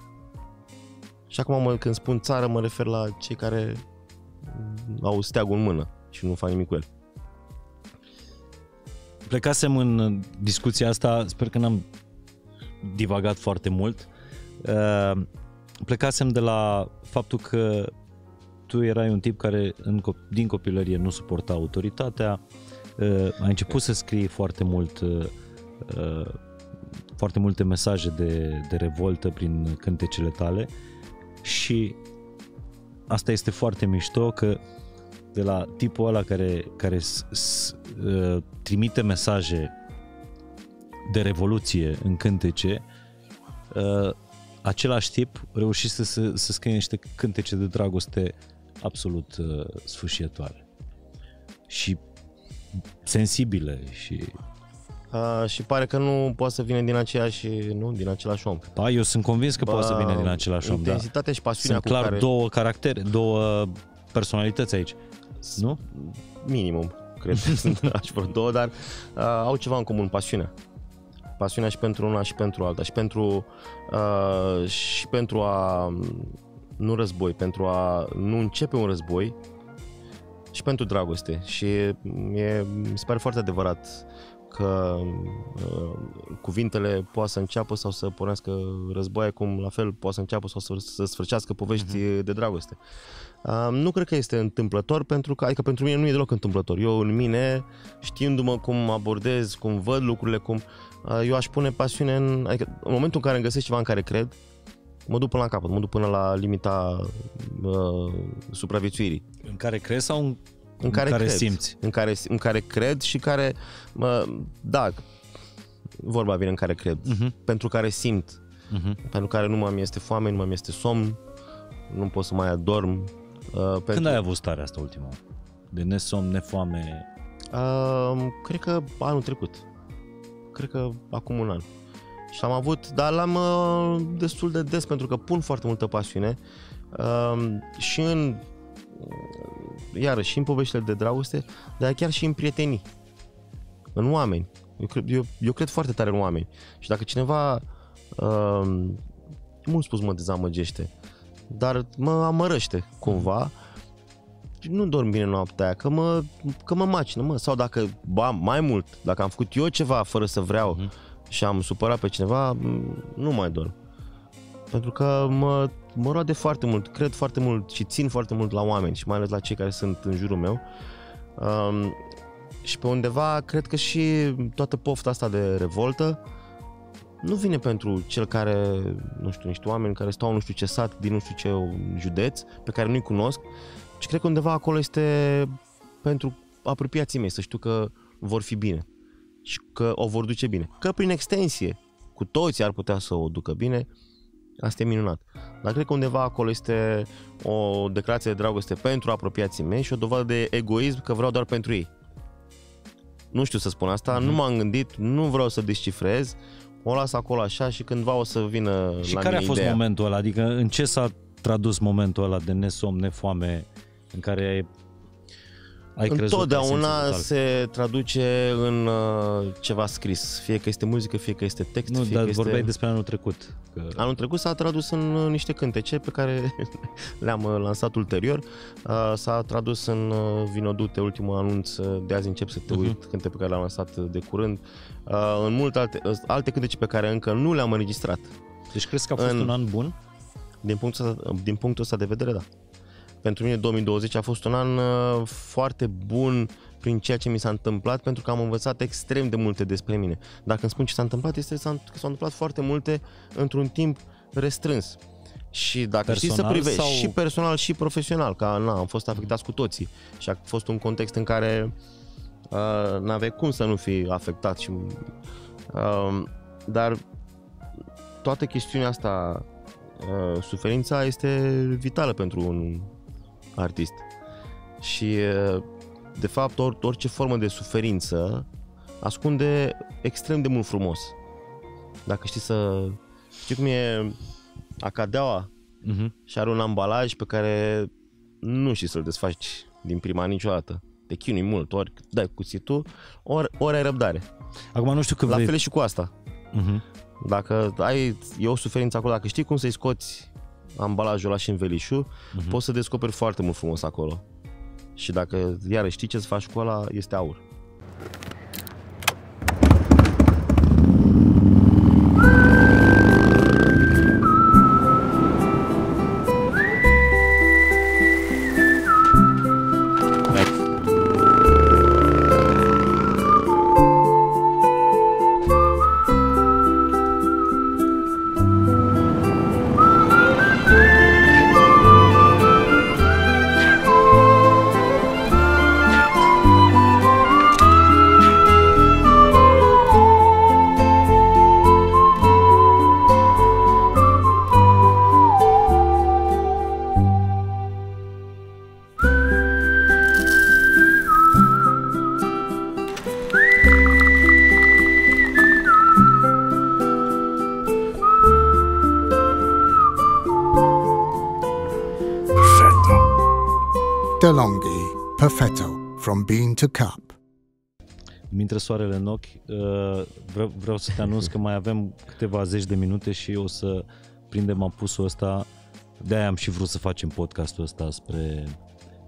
Și acum mă, când spun țară mă refer la cei care au steagul în mână și nu fac nimic cu el. Plecasem în discuția asta, sper că n-am divagat foarte mult. Uh, plecasem de la faptul că tu erai un tip care în, din copilărie nu suporta autoritatea, uh, ai început să scrii foarte mult uh, foarte multe mesaje de, de revoltă prin cântecele tale și asta este foarte mișto că de la tipul ăla care, care s, s, uh, trimite mesaje de revoluție în cântece, uh, același tip reușise să, să scrie niște cântece de dragoste absolut uh, sfâșietoare și sensibile și Uh, și pare că nu poate să vină din aceeași, nu, din același om. Da, eu sunt convins că ba, poate să vină din același om. Da. Intensitatea da. și pasiunea sunt clar cu care... două caractere, două personalități aici, nu? Minimum, cred că sunt aș vreo două, dar uh, au ceva în comun, pasiunea. Pasiunea și pentru una și pentru alta și pentru, uh, și pentru a nu război, pentru a nu începe un război și pentru dragoste. Și e, mi se pare foarte adevărat că uh, cuvintele poate să înceapă sau să pornească războaie, cum la fel poate să înceapă sau să, să sfârșească povești uh-huh. de dragoste. Uh, nu cred că este întâmplător, pentru că, adică pentru mine nu e deloc întâmplător. Eu în mine, știindu-mă cum abordez, cum văd lucrurile, cum uh, eu aș pune pasiune în, adică în momentul în care îmi găsesc ceva în care cred, mă duc până la capăt, mă duc până la limita uh, supraviețuirii. În care crezi sau în în care, în care cred, simți. În care, în care cred și care, mă, da, vorba vine în care cred, uh-huh. pentru care simt, uh-huh. pentru care nu mai este foame, nu mai este somn, nu pot să mai adorm. Uh, Când pentru... ai avut starea asta ultima? De nesomn, nefoame? Uh, cred că anul trecut. Cred că acum un an. Și am avut, dar l-am uh, destul de des pentru că pun foarte multă pasiune uh, și în iarăși și în poveștile de dragoste, dar chiar și în prietenii, în oameni. Eu cred, eu, eu cred foarte tare în oameni. Și dacă cineva, uh, mult spus mă dezamăgește, dar mă amărăște cumva, nu dorm bine noaptea aia, că mă, că mă macină, mă. Sau dacă, ba, mai mult, dacă am făcut eu ceva fără să vreau uh-huh. și am supărat pe cineva, nu mai dorm. Pentru că mă mă roade foarte mult, cred foarte mult și țin foarte mult la oameni și mai ales la cei care sunt în jurul meu. Um, și pe undeva cred că și toată pofta asta de revoltă nu vine pentru cel care, nu știu, niște oameni care stau nu știu ce sat din nu știu ce județ, pe care nu-i cunosc, ci cred că undeva acolo este pentru apropiații mei, să știu că vor fi bine și că o vor duce bine. Că prin extensie, cu toți ar putea să o ducă bine, Asta e minunat. Dar cred că undeva acolo este o declarație de dragoste pentru apropiații mei și o dovadă de egoism că vreau doar pentru ei. Nu știu să spun asta, mm-hmm. nu m-am gândit, nu vreau să descifrez, o las acolo așa și cândva o să vină și la care mine a fost ideea. momentul ăla? Adică în ce s-a tradus momentul ăla de nesom, nefoame, în care ai Întotdeauna se traduce în uh, ceva scris, fie că este muzică, fie că este text. Nu, fie dar că este... vorbeai despre anul trecut. Că... Anul trecut s-a tradus în uh, niște cântece pe care le-am uh, lansat ulterior. Uh, s-a tradus în uh, Vinodute, ultimul anunț, uh, de azi încep să te uit, uh-huh. cânte pe care le-am lansat de curând. Uh, în multe alte, uh, alte cântece pe care încă nu le-am înregistrat. Deci crezi că a fost în... un an bun? Din punctul, ăsta, din punctul ăsta de vedere, da pentru mine 2020 a fost un an uh, foarte bun prin ceea ce mi s-a întâmplat, pentru că am învățat extrem de multe despre mine. Dacă îmi spun ce s-a întâmplat, este că s-au întâmplat foarte multe într-un timp restrâns. Și dacă personal știi să privești, sau... și personal și profesional, că na, am fost afectați cu toții și a fost un context în care uh, n-aveai cum să nu fi afectat și uh, dar toată chestiunea asta uh, suferința este vitală pentru un artist. Și de fapt orice formă de suferință ascunde extrem de mult frumos. Dacă știi să... Știi cum e acadeaua Mhm. și are un ambalaj pe care nu știi să-l desfaci din prima niciodată. Te chinui mult, ori dai cuțitul, ori, ori ai răbdare. Acum nu știu că La vrei... fel e și cu asta. Mhm. Dacă ai, e o suferință acolo, dacă știi cum să-i scoți ambalajul ăla și învelișul, Mhm. poți să descoperi foarte mult frumos acolo. Și dacă iarăși știi ce să faci cu ăla, este aur. To cup. Îmi intră soarele în ochi. Uh, Vreau, vreau să te anunț că mai avem câteva zeci de minute și o să prindem apusul ăsta. De-aia am și vrut să facem podcastul ăsta spre,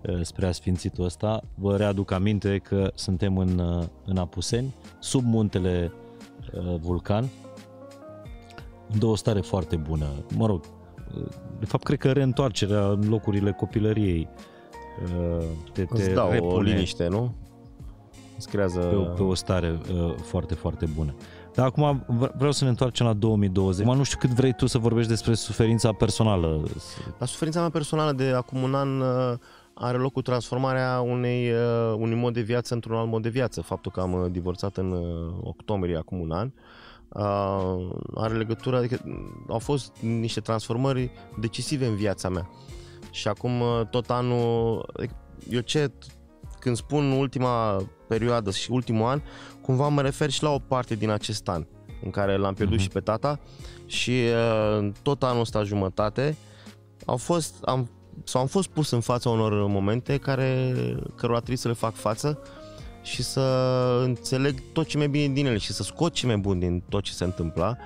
uh, spre asfințitul ăsta. Vă readuc aminte că suntem în, uh, în Apuseni, sub muntele uh, Vulcan, de o stare foarte bună. Mă rog, uh, de fapt cred că reîntoarcerea în locurile copilăriei uh, te, te Îți dau o repune liniște, nu? Îți creează... pe, o- pe o stare uh, foarte, foarte bună. Dar acum vre- vreau să ne întoarcem la 2020. Acum nu știu cât vrei tu să vorbești despre suferința personală. La suferința mea personală de acum un an uh, are loc cu transformarea unei, uh, unui mod de viață într-un alt mod de viață. Faptul că am uh, divorțat în uh, octombrie acum un an uh, are legătură, adică mm, au fost niște transformări decisive în viața mea. Și acum uh, tot anul, adică eu ce, când spun ultima perioadă și ultimul an, cumva mă refer și la o parte din acest an în care l-am pierdut Mhm. și pe tata și uh, tot anul ăsta jumătate au fost, am, sau am fost pus în fața unor momente care, cărora trebuie să le fac față și să înțeleg tot ce mai bine din ele și să scot ce mai bun din tot ce se întâmpla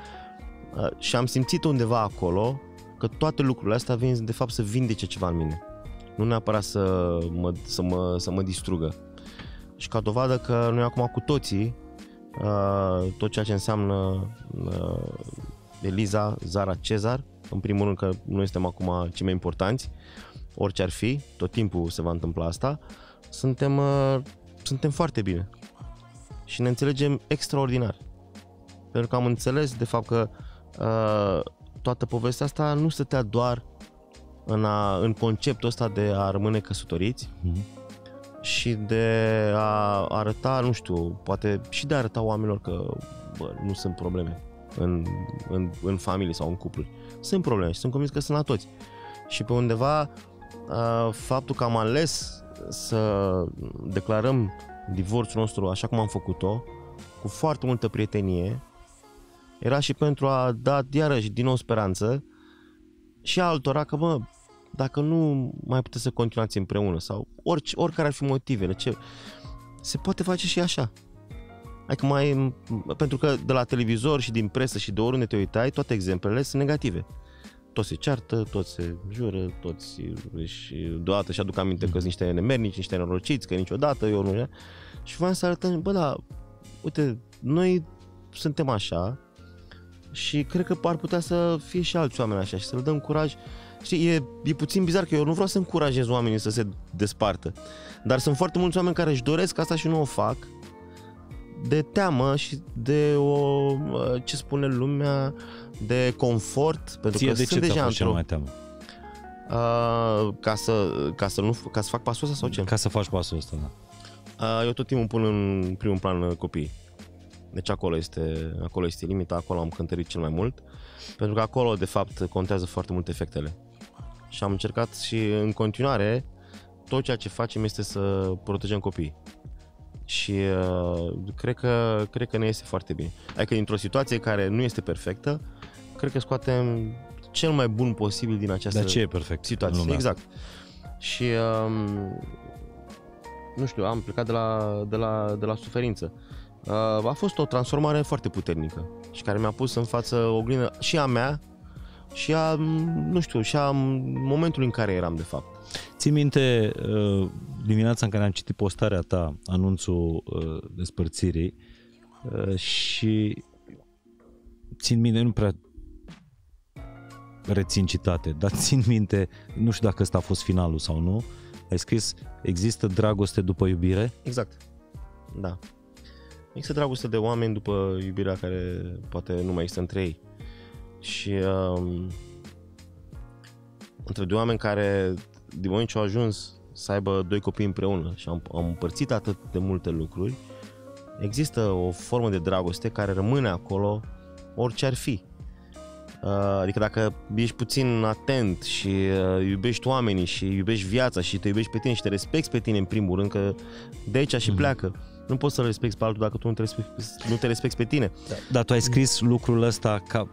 Uh, și am simțit undeva acolo că toate lucrurile astea vin de fapt să vindece ceva în mine. Nu neapărat să mă, să mă, să mă distrugă. Și ca dovadă că noi acum cu toții, uh, tot ceea ce înseamnă uh, Eliza, Zara, Cezar, în primul rând că noi suntem acum cei mai importanți, orice ar fi, tot timpul se va întâmpla asta, suntem, uh, suntem foarte bine și ne înțelegem extraordinar. Pentru că am înțeles de fapt că uh, toată povestea asta nu stătea doar în, a, în conceptul ăsta de a rămâne căsătoriți Mhm. și de a arăta, nu știu, poate și de a arăta oamenilor că bă, nu sunt probleme în, în, în familie sau în cupluri. Sunt probleme și sunt convins că sunt la toți. Și pe undeva uh, faptul că am ales să declarăm divorțul nostru așa cum am făcut-o, cu foarte multă prietenie, era și pentru a da iarăși din nou speranță și altora că, mă, dacă nu mai puteți să continuați împreună sau orice, oricare ar fi motivele, ce, se poate face și așa. Adică mai, pentru că de la televizor și din presă și de oriunde te uitai, toate exemplele sunt negative. Toți se ceartă, toți se jură, toți își, deodată și aduc aminte că sunt niște nemernici, niște nenorociți, că niciodată eu nu... Și vreau să arătăm, bă, da, uite, noi suntem așa și cred că ar putea să fie și alți oameni așa și să le dăm curaj. Știi, e, e puțin bizar că eu nu vreau să încurajez oamenii să se despartă, dar sunt foarte mulți oameni care își doresc asta și nu o fac de teamă și de o, ce spune lumea, de confort, pentru Ție că de ce sunt ți-a deja fost cel într-o... mai teamă? Uh, ca, să, ca, să nu, ca să fac pasul ăsta sau ce? Ca să faci pasul ăsta, da. Uh, eu tot timpul pun în primul plan uh, copiii. Deci acolo este, acolo este limita, acolo am cântărit cel mai mult, pentru că acolo, de fapt, contează foarte mult efectele. Și am încercat și în continuare, tot ceea ce facem este să protejăm copiii. Și uh, cred, că, cred că ne este foarte bine. Adică dintr-o situație care nu este perfectă, cred că scoatem cel mai bun posibil din această Dar ce e perfect în situație. lumea Exact. Și um, nu știu, am plecat de la, de la, de la suferință. Uh, a fost o transformare foarte puternică și care mi-a pus în față o oglindă și a mea și a, nu știu, și a momentului în care eram de fapt. Ții minte uh, dimineața în care am citit postarea ta, anunțul uh, despărțirii uh, și țin minte, nu prea rețin citate, dar țin minte, nu știu dacă ăsta a fost finalul sau nu, ai scris, există dragoste după iubire? Exact. Da. Există dragoste de oameni după iubirea care poate nu mai există între ei. Și um, între doi oameni care, din moment ce au ajuns să aibă doi copii împreună și am, am împărțit atât de multe lucruri, există o formă de dragoste care rămâne acolo orice ar fi. Uh, Adică dacă ești puțin atent și uh, iubești oamenii și iubești viața și te iubești pe tine și te respecti pe tine în primul rând, că de aici și Mhm. pleacă. Nu poți să-l respecti pe altul dacă tu nu te respecti, nu te respecti pe tine. Dar tu ai scris lucrul ăsta ca,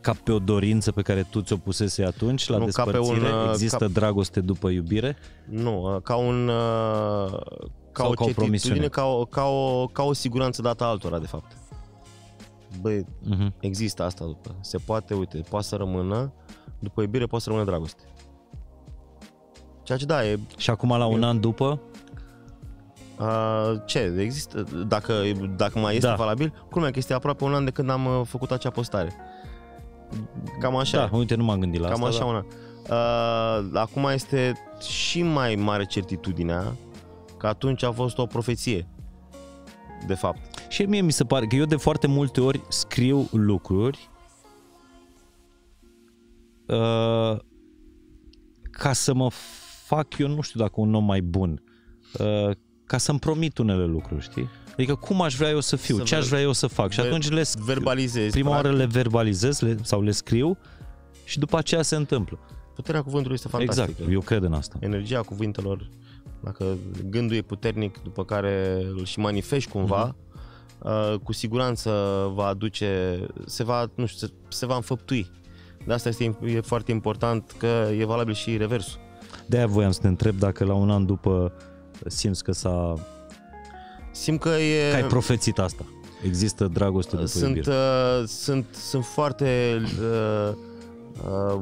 ca pe o dorință pe care tu ți-o pusese atunci la Nu, ca pe despărțire? un, uh, Există ca- dragoste după iubire? Nu, uh, ca un uh, ca Sau o ca o promisiune. certitudine, ca o, ca, o, ca o siguranță dată altora, de fapt. Băi, Uh-huh. există asta după. Se poate, uite, poate să rămână, după iubire poate să rămână dragoste. Ceea ce da, e Și acum la un an după, Uh, ce, există, dacă, dacă mai este Da. da. valabil, culmea că este aproape un an de când am uh, făcut acea postare. Cam așa, da, uite, nu m-am gândit la cam asta. așa dar- un an. Uh, acum este și mai mare certitudinea că atunci a fost o profeție, de fapt. Și mie mi se pare că eu de foarte multe ori scriu lucruri uh, ca să mă fac eu, nu știu dacă un om mai bun, uh, ca să-mi promit unele lucruri, știi? Adică cum aș vrea eu să fiu, Să ce aș ver- vrea eu să fac și ver- atunci le sc- Verbalizezi. prima practic. oară le verbalizez le, sau le scriu și după aceea se întâmplă. Puterea cuvântului este fantastică. Exact, eu cred în asta. Energia cuvintelor, dacă gândul e puternic, după care îl și manifesti cumva, uh, cu siguranță va aduce, se va, nu știu, se, se va înfăptui. De asta este e foarte important că e valabil și reversul. De-aia voiam să te întreb dacă la un an după simți că s-a Simt că e... că ai profețit asta. Există dragoste după sunt, iubire. uh, sunt, sunt foarte uh, uh,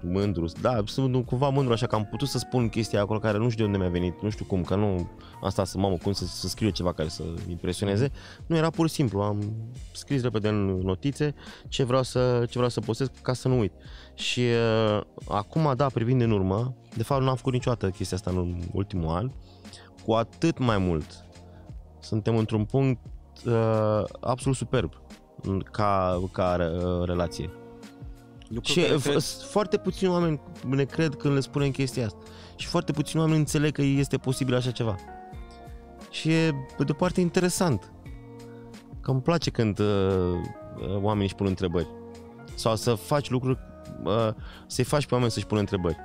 mândru, da, sunt cumva mândru așa că am putut să spun chestia acolo care nu știu de unde mi-a venit, nu știu cum, că nu am stat să, mamă, cum să, să scriu ceva care să impresioneze, nu era pur și simplu, am scris repede în notițe ce vreau să, ce vreau să postez ca să nu uit. Și uh, acum, da, privind în urmă, de fapt nu am făcut niciodată chestia asta în ultimul an, cu atât mai mult suntem într-un punct uh, absolut superb în- ca, ca uh, relație. Lucru Și care f- cred- s- foarte puțini oameni ne cred când le spunem chestia asta. Și foarte puțini oameni înțeleg că este posibil așa ceva. Și e, pe de o parte, interesant. Că îmi place când uh, uh, oamenii își pun întrebări. Sau să faci lucruri, uh, să-i faci pe oameni să-și pună întrebări.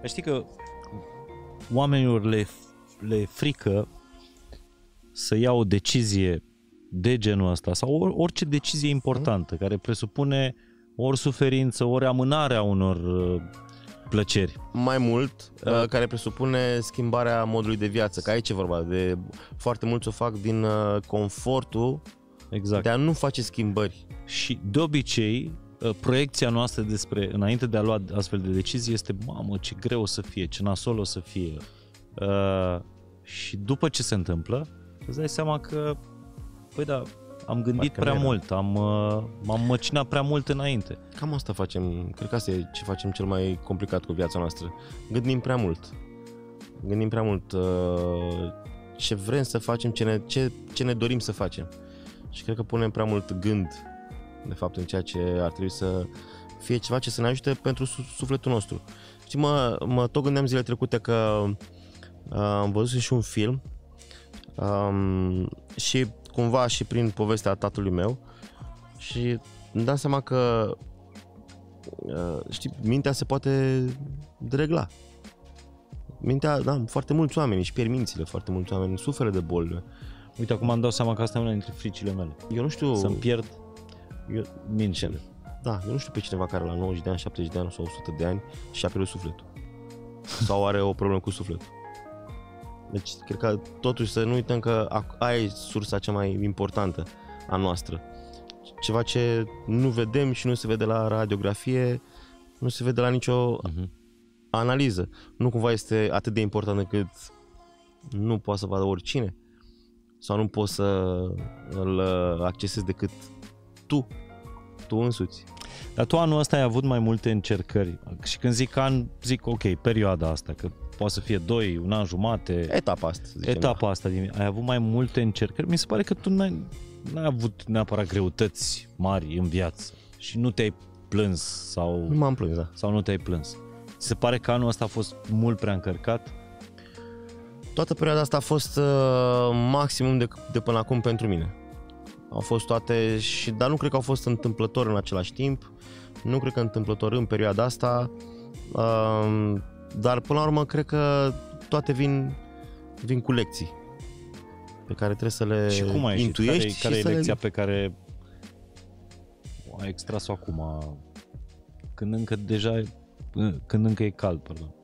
Dar Știi că oamenilor le, le frică să ia o decizie de genul ăsta sau or- orice decizie importantă care presupune ori suferință, ori amânarea unor uh, plăceri. mai mult, Da. uh, care presupune schimbarea modului de viață, că aici e vorba de foarte mulți o fac din uh, confortul Exact. de a nu face schimbări. Și de obicei, uh, proiecția noastră despre, înainte de a lua astfel de decizii este, mamă, ce greu o să fie, ce nasol o să fie. Uh, și după ce se întâmplă, îți dai seama că, păi da, am gândit Parcă prea nu era. mult, am, uh, m-am măcinat prea mult înainte. Cam asta facem, cred că asta e ce facem cel mai complicat cu viața noastră. Gândim prea mult. Gândim prea mult uh, ce vrem să facem, ce ne, ce, ce ne dorim să facem. Și cred că punem prea mult gând, de fapt, în ceea ce ar trebui să fie ceva ce să ne ajute pentru su- sufletul nostru. Știi, mă, mă tot gândeam zilele trecute că uh, am văzut și un film um, și cumva și prin povestea tatălui meu și îmi dau seama că uh, știi, mintea se poate dregla. mintea, da, foarte mulți oameni își pierd mințile, foarte mulți oameni suferă de boli. Uite, acum îmi dau seama că asta e una dintre fricile mele. Eu nu știu... Să-mi pierd Eu, mințile. da, eu nu știu pe cineva care la 90 de ani, 70 de ani sau 100 de ani și-a pierdut sufletul. Sau are o problemă cu sufletul. Deci, cred că totuși să nu uităm că ac- aia e sursa cea mai importantă a noastră. Ceva ce nu vedem și nu se vede la radiografie, nu se vede la nicio Mhm. analiză. Nu cumva este atât de important încât nu poate să vadă oricine? Sau nu poți să îl accesezi decât tu, tu însuți? Dar tu anul ăsta ai avut mai multe încercări. Și când zic an, zic ok, perioada asta, că poate să fie 2, un an jumate, Etapa asta, să zicem. etapa asta. Din, ai avut mai multe încercări. Mi se pare că tu n-ai, n-ai avut neapărat greutăți mari în viață și nu te-ai plâns sau, Nu m-am plâns, da. sau nu te-ai plâns. Ți se pare că anul ăsta a fost mult prea încărcat? Toată perioada asta a fost uh, maximum de, de până acum pentru mine. Au fost toate, și, dar nu cred că au fost întâmplător în același timp. Nu cred că întâmplător în perioada asta. Uh, dar până la urmă cred că toate vin, vin cu lecții pe care trebuie să le și cum ai ieșit? intuiești Care, care și e să lecția le... pe care ai extras-o acum? Când încă deja când încă e cald, pardon.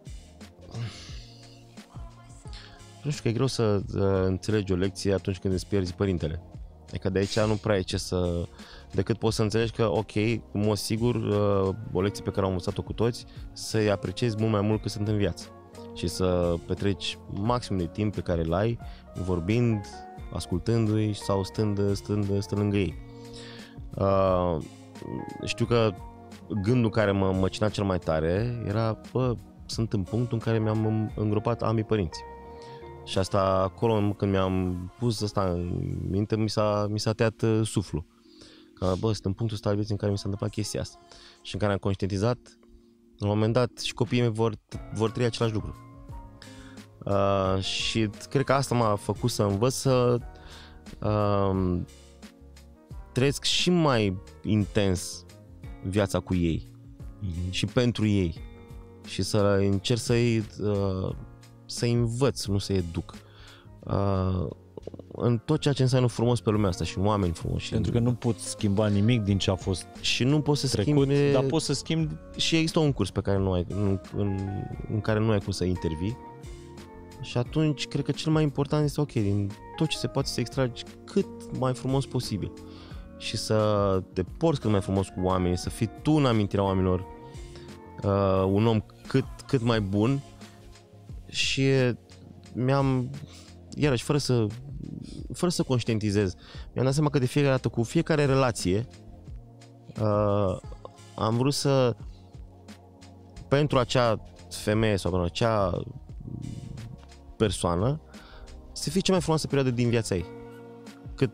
Nu știu că e greu să uh, înțelegi o lecție atunci când îți pierzi părintele. Adică de aici nu prea e ce să... Decât poți să înțelegi că, ok, în mod sigur, uh, o lecție pe care am învățat-o cu toți, să-i apreciezi mult mai mult cât sunt în viață. Și să petreci maxim de timp pe care îl ai, vorbind, ascultându-i sau stând, stând, stând lângă ei. Uh, știu că gândul care mă măcina cel mai tare era, bă, sunt în punctul în care mi-am îngropat ambii părinți. Și asta acolo când mi-am pus asta în minte, mi s-a, mi s-a tăiat uh, suflu. Că, bă, sunt în punctul ăsta al vieții în care mi s-a întâmplat chestia asta. Și în care am conștientizat, în un moment dat, și copiii mei vor, vor trăi același lucru. Uh, și cred că asta m-a făcut să învăț să uh, trăiesc și mai intens viața cu ei și pentru ei și să încerc să-i uh, să învăț, nu să educ. Uh, în tot ceea ce înseamnă frumos pe lumea asta și în oameni frumoși. Pentru că nu poți schimba nimic din ce a fost și nu poți să trecut, schimbi dar poți să schimbi și există un curs pe care nu ai, în, în, în care nu ai cum să intervii. Și atunci cred că cel mai important este ok, din tot ce se poate să extragi cât mai frumos posibil. Și să te porți cât mai frumos cu oamenii, să fii tu în amintirea oamenilor uh, un om cât, cât mai bun. Și mi-am, iarăși, fără să, fără să conștientizez, mi-am dat seama că de fiecare dată, cu fiecare relație, uh, am vrut să, pentru acea femeie sau pentru acea persoană, să fie cea mai frumoasă perioadă din viața ei. Cât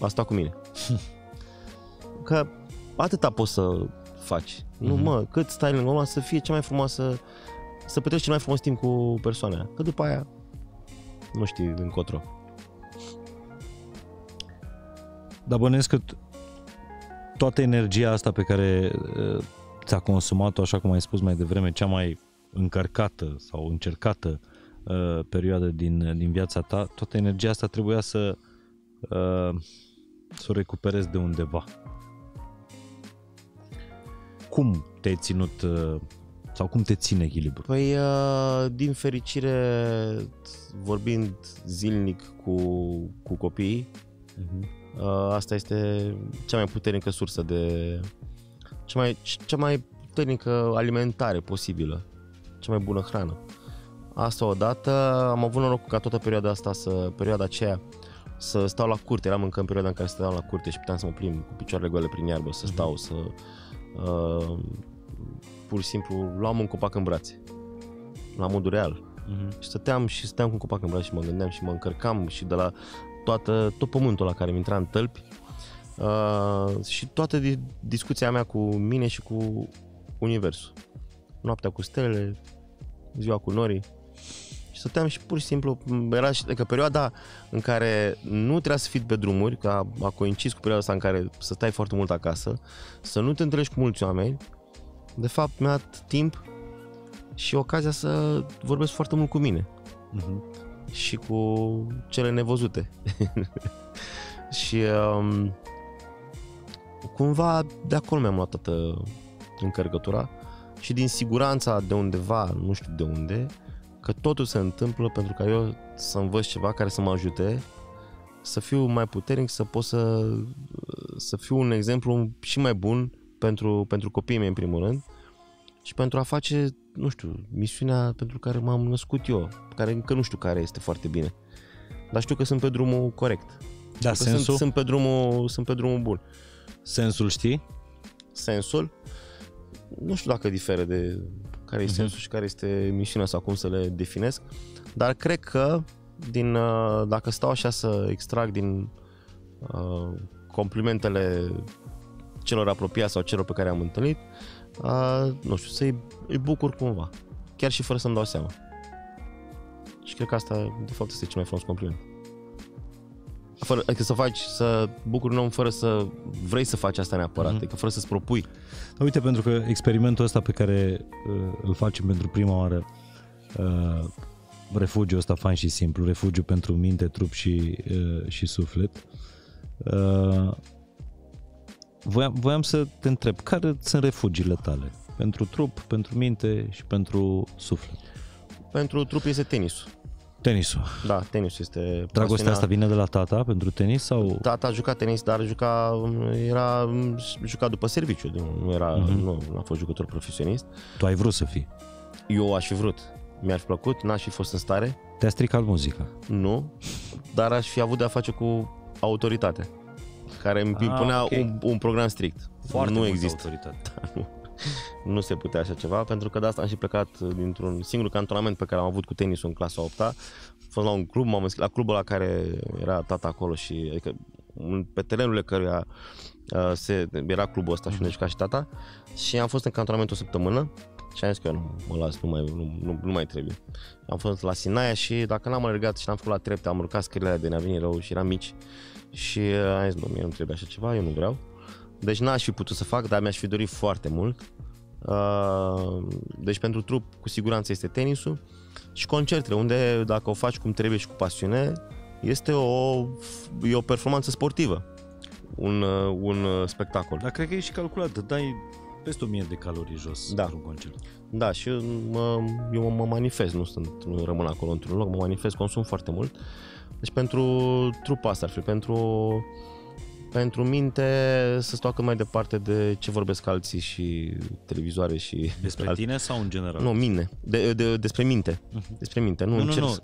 a stat cu mine. Că atâta poți să faci. Nu, Mhm. mă, cât stai lângă omul să fie cea mai frumoasă, să petreci cel mai frumos timp cu persoana aia. Că după aia nu știi încotro. Dar bănuiesc că t- toată energia asta pe care uh, ți-a consumat-o, așa cum ai spus mai devreme, cea mai încărcată sau încercată uh, perioadă din, din viața ta, toată energia asta trebuia să uh, să o recuperezi de undeva. Cum te-ai ținut uh, sau cum te ține echilibru? Păi, uh, din fericire, vorbind zilnic cu, cu copiii, Uh, asta este cea mai puternică sursă de... cea mai, cea mai puternică alimentare posibilă, cea mai bună hrană. Asta odată, am avut noroc ca toată perioada asta, să, perioada aceea, să stau la curte, eram încă în perioada în care stăteam la curte și puteam să mă plimb cu picioarele goale prin iarbă, să stau, să... Uh, pur și simplu luam un copac în brațe, la modul real. Mhm. Și stăteam și stăteam cu un copac în brațe și mă gândeam și mă încărcam și de la toată, tot pământul la care mi intra în tălpi uh, și toată di- discuția mea cu mine și cu universul. Noaptea cu stelele, ziua cu norii. Și stăteam și pur și simplu, era și că perioada în care nu trebuia să fii pe drumuri, că a, a coincis cu perioada asta în care să stai foarte mult acasă, să nu te întâlnești cu mulți oameni, de fapt mi-a dat timp și ocazia să vorbesc foarte mult cu mine Mhm. Și cu cele nevăzute. și um, cumva de acolo mi-am luat toată încărcătura și din siguranța de undeva, nu știu de unde, că totul se întâmplă pentru ca eu să învăț ceva care să mă ajute să fiu mai puternic, să pot să, să fiu un exemplu și mai bun pentru, pentru copiii mei în primul rând și pentru a face, nu știu, misiunea pentru care m-am născut eu, care încă nu știu care este foarte bine. Dar știu că sunt pe drumul corect. Da, Că sensul, sunt, sunt, pe drumul, sunt pe drumul bun. sensul știi? Sensul, nu știu dacă diferă de care e Mhm. sensul și care este misiunea sau cum să le definesc, dar cred că din, uh, dacă stau așa să extrag din uh, complimentele celor apropiați sau celor pe care am întâlnit, uh, nu știu, să-i îi bucur cumva, chiar și fără să-mi dau seama. Și cred că asta, de fapt, este cel mai frumos compliment. Fără, adică să faci, să bucuri un om fără să vrei să faci asta neapărat, Mhm. mm-hmm. adică fără să-ți propui. Uite, pentru că experimentul ăsta pe care uh, îl facem pentru prima oară, uh, refugiul ăsta fain și simplu, refugiu pentru minte, trup și, uh, și suflet, uh, voiam, voiam să te întreb, care sunt refugiile tale? Pentru trup, pentru minte și pentru suflet? Pentru trup este tenisul. Tenisul. Da, tenisul este Dragostea pasiunea- asta vine de la tata pentru tenis sau... Tata a jucat tenis, dar juca, era jucat după serviciu, nu nu era, Mhm. mm-hmm. nu, nu a fost jucător profesionist. Tu ai vrut să fii? Eu aș fi vrut, mi-ar fi plăcut, n-aș fi fost în stare, Te-a stricat muzica. nu, dar aș fi avut de a face cu autoritatea care îmi Ah, impunea ok. un, un program strict. Foarte nu multă există. autoritate. Nu se putea așa ceva, pentru că de asta am și plecat dintr-un singur cantonament pe care am avut cu tenisul în clasa 8 Am fost la un club, m-am înscris la clubul la care era tata acolo și adică un- pe terenurile căruia uh, se, era clubul ăsta și unde juca și tata și am fost în cantonament o săptămână și am zis că eu nu mă las, nu mai, nu, nu, nu mai trebuie. Am fost la Sinaia și dacă n-am alergat și n-am făcut la trepte, am urcat scările alea de ne-a venit rău și eram mici și uh, am zis, nu, mie nu trebuie așa ceva, eu nu vreau. Deci n-aș fi putut să fac, dar mi-aș fi dorit foarte mult. Uh, deci pentru trup cu siguranță este tenisul și concertele, unde dacă o faci cum trebuie și cu pasiune, este o, e o performanță sportivă, un, uh, un uh, spectacol. Dar cred că e și calculat, dai peste 1000 de calorii jos Da. într-un concert. Da, și eu mă, eu mă manifest, nu, sunt, nu rămân acolo într-un loc, mă manifest, consum foarte mult. Deci pentru trupa asta ar fi, pentru, pentru minte să stau cât mai departe de ce vorbesc alții și televizoare și... Despre alt- tine sau în general? Nu, mine. De, de, despre minte. Despre minte. Nu, nu, nu. încerc nu. să-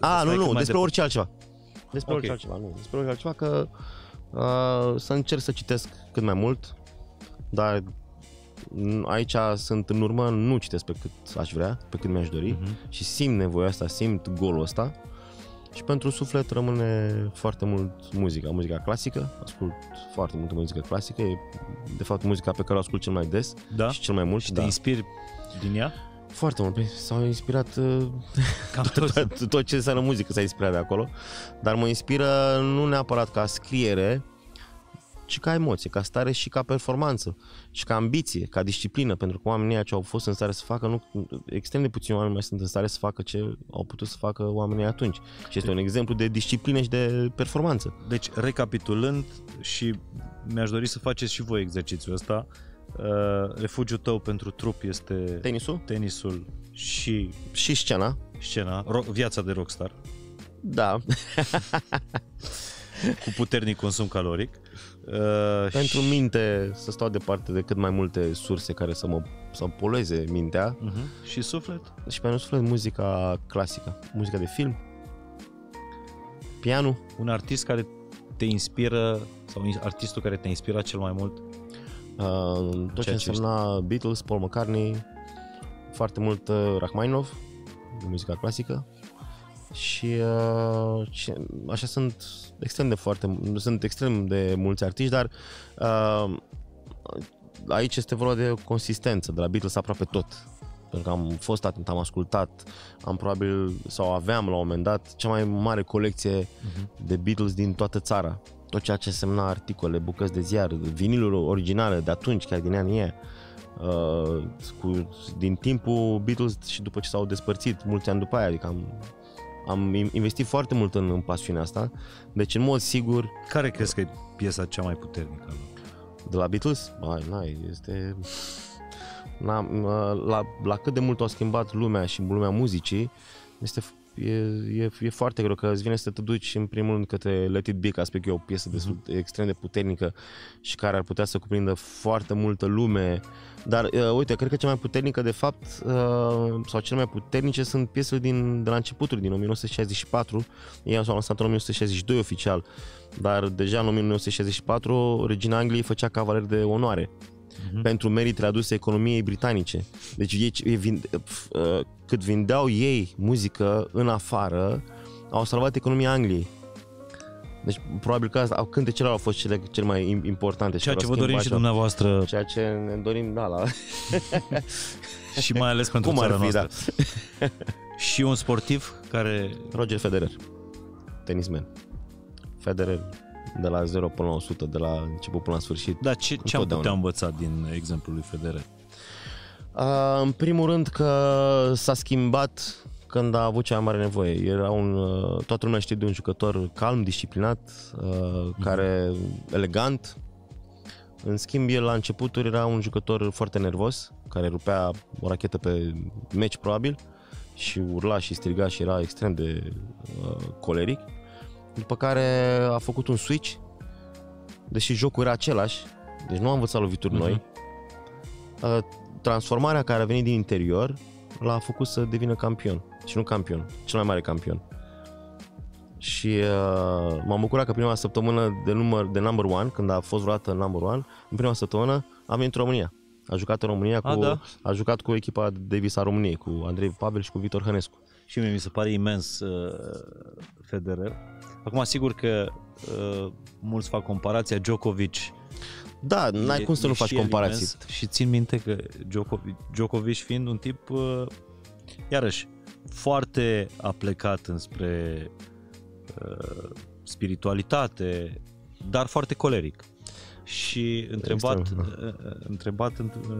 A, nu, Stai cât nu, mai despre dep- orice altceva. Despre Ok. orice altceva, nu. Despre orice altceva că uh, să încerc să citesc cât mai mult, dar n- aici sunt în urmă, nu citesc pe cât aș vrea, pe cât mi-aș dori Mhm. și simt nevoia asta, simt golul ăsta și pentru suflet rămâne foarte mult muzica, muzica clasică, ascult foarte multă muzică clasică, e de fapt muzica pe care o ascult cel mai des Da? și cel mai mult. Și da. te inspiri din ea? Foarte mult, Păi, s-au inspirat uh, Cam tot, tot, tot ce înseamnă muzică s-a inspirat de acolo, dar mă inspiră nu neapărat ca scriere, ci ca emoție, ca stare și ca performanță și ca ambiție, ca disciplină, pentru că oamenii ce au fost în stare să facă, nu, extrem de puțini oameni mai sunt în stare să facă ce au putut să facă oamenii atunci. Și este un exemplu de disciplină și de performanță. Deci, recapitulând și mi-aș dori să faceți și voi exercițiul ăsta, uh, refugiul tău pentru trup este Tenisul tenisul și și scena, scena, ro- viața de rockstar, da, cu puternic consum caloric. Uh, pentru și, minte să stau departe de cât mai multe surse care să mă să polueze mintea uh-huh. și suflet? și pentru suflet muzica clasică, muzica de film, pianul, Un artist care te inspiră sau artistul care te inspira cel mai mult? uh, tot ce Ceea ce însemna Beatles, Paul McCartney, foarte mult uh, Rachmaninoff, de muzica clasică și uh, ce, așa sunt extrem de foarte, sunt extrem de mulți artiști, dar uh, aici este vorba de consistență, de la Beatles aproape tot. Pentru că am fost atent, am ascultat, am probabil, sau aveam la un moment dat, cea mai mare colecție Uh-huh. de Beatles din toată țara. Tot ceea ce semna articole, bucăți de ziar, viniluri originale de atunci, chiar din anii aia. uh, cu, din timpul Beatles și după ce s-au despărțit mulți ani după aia, adică am, am investit foarte mult în, în pasiunea asta, deci în mod sigur Care crezi că e piesa cea mai puternică? de la Beatles, ai, n-ai, este... N-am, la, la cât de mult au schimbat lumea și lumea muzicii, este e, e, e foarte greu că îți vine să te duci în primul rând către Let It Be, ca să e o piesă destul, extrem de puternică și care ar putea să cuprindă foarte multă lume. Dar uh, uite, cred că cea mai puternică de fapt, uh, sau cele mai puternice sunt piesele din, de la începuturi, din 1964. Ei s-au lansat în 1962 oficial, dar deja în 1964 Regina Angliei făcea cavaler de onoare uh-huh. pentru meritele aduse economiei britanice. Deci ei, ei vind, uh, cât vindeau ei muzică în afară, au salvat economia Angliei. Deci probabil că asta, cântecele au fost cele, cele mai importante. Ceea ce vă dorim și dumneavoastră. Ceea ce ne dorim, da, la... și mai ales pentru Cum țara ar fi, noastră. Da. și un sportiv care... Roger Federer, tenismen. Federer de la 0 până la 100, de la început până la sfârșit. Da, ce, ce am putea învăța din exemplul lui Federer? Uh, în primul rând că s-a schimbat când a avut cea mai mare nevoie. Era un, uh, toată lumea știe de un jucător calm, disciplinat, uh, care elegant. În schimb, el la începuturi era un jucător foarte nervos, care rupea o rachetă pe meci probabil și urla și striga și era extrem de uh, coleric. După care a făcut un switch, deși jocul era același, deci nu a învățat lovituri uh-huh. noi. Uh, transformarea care a venit din interior l-a făcut să devină campion. Și nu campion, cel mai mare campion. Și uh, m-am bucurat că prima săptămână de, număr, de number one, când a fost vreodată number one, în prima săptămână a venit în România. A jucat în România, cu, a, da. a jucat cu echipa Davis a României, cu Andrei Pavel și cu Vitor Hănescu. Și mie mi se pare imens uh, Federer. Acum, sigur că uh, mulți fac comparația Djokovic da, n-ai cum să nu faci comparații. Imens. Și țin minte că Djokovic, Djokovic fiind un tip, uh, iarăși, foarte aplecat înspre uh, spiritualitate, dar foarte coleric. Și întrebat, Extrem, da. Uh, uh, întrebat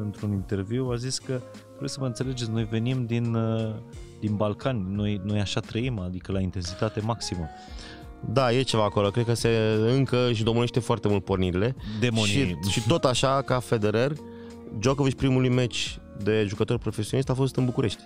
într-un interviu a zis că trebuie să vă înțelegeți, noi venim din, uh, din Balcani, noi, noi așa trăim, adică la intensitate maximă. Da, e ceva acolo. Cred că se încă își domnește foarte mult pornirile. Demonii. Și, și tot așa, ca Federer, Djokovic primul meci de jucător profesionist a fost în București.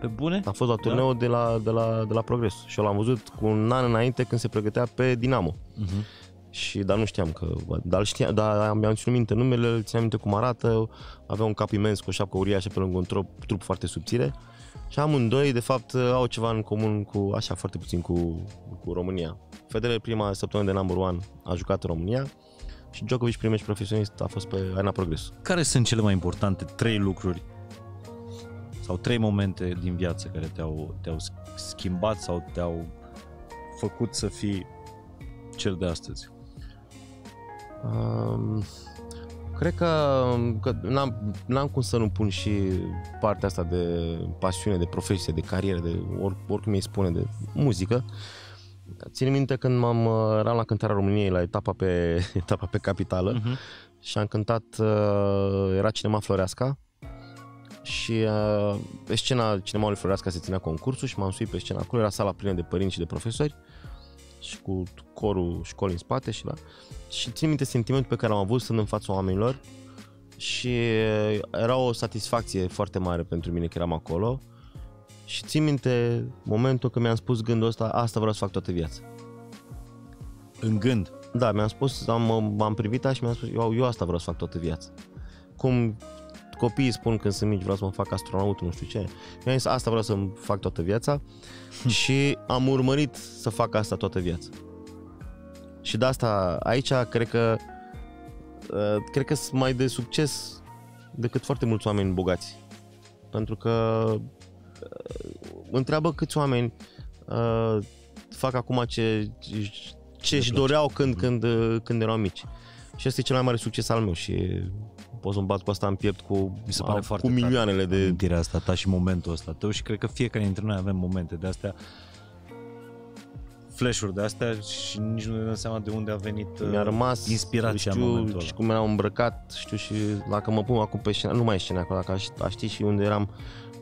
Pe bune? A fost la turneul da. de, la, de, la, de la Progres. Și eu l-am văzut cu un an înainte când se pregătea pe Dinamo. Uh-huh. Și, dar nu știam că, dar, știam, dar mi-am ținut minte numele, țineam minte cum arată, avea un cap imens cu o șapcă uriașă pe lângă un trup, trup foarte subțire și amândoi, de fapt, au ceva în comun cu, așa, foarte puțin cu, cu România. Federer prima săptămână de number one a jucat în România și Djokovic primul profesionist a fost pe Arena Progres. Care sunt cele mai importante trei lucruri sau trei momente din viață care te-au, te-au schimbat sau te-au făcut să fii cel de astăzi? Um, Cred că, că n-am, n-am cum să nu pun și partea asta de pasiune, de profesie, de carieră, de or, oricum îi spune, de muzică. Țin minte când m-am eram la cântarea României la etapa pe, etapa pe capitală uh-huh. și am cântat, uh, era Cinema Floreasca și uh, pe scena Cinemaului Floreasca se ținea concursul și m-am suit pe scena acolo, era sala plină de părinți și de profesori și cu corul școlii în spate și la... Și țin minte sentimentul pe care l-am avut stând în fața oamenilor și era o satisfacție foarte mare pentru mine că eram acolo și țin minte momentul când mi-am spus gândul ăsta, asta vreau să fac toată viața. În gând? Da, mi-am spus, am, m-am privit și mi-am spus, eu, eu asta vreau să fac toată viața. Cum copiii spun când sunt mici, vreau să mă fac astronaut, nu știu ce. Mi-am zis, asta vreau să fac toată viața și am urmărit să fac asta toată viața. Și de asta, aici, cred că uh, cred că sunt mai de succes decât foarte mulți oameni bogați. Pentru că uh, întreabă câți oameni uh, fac acum ce, ce își doreau când, când, când erau mici. Și asta e cel mai mare succes al meu și pot să-mi bat cu asta în piept cu, Mi se pare a, foarte cu milioanele de... Amintirea asta ta și momentul ăsta tău și cred că fiecare dintre noi avem momente de astea flash-uri de astea și nici nu ne dăm seama de unde a venit uh, Mi-a rămas, inspirația în știu momentul și ăla. cum eram îmbrăcat, știu și dacă mă pun acum pe scenă, nu mai e scena acolo, dacă aș, aș ști și unde eram,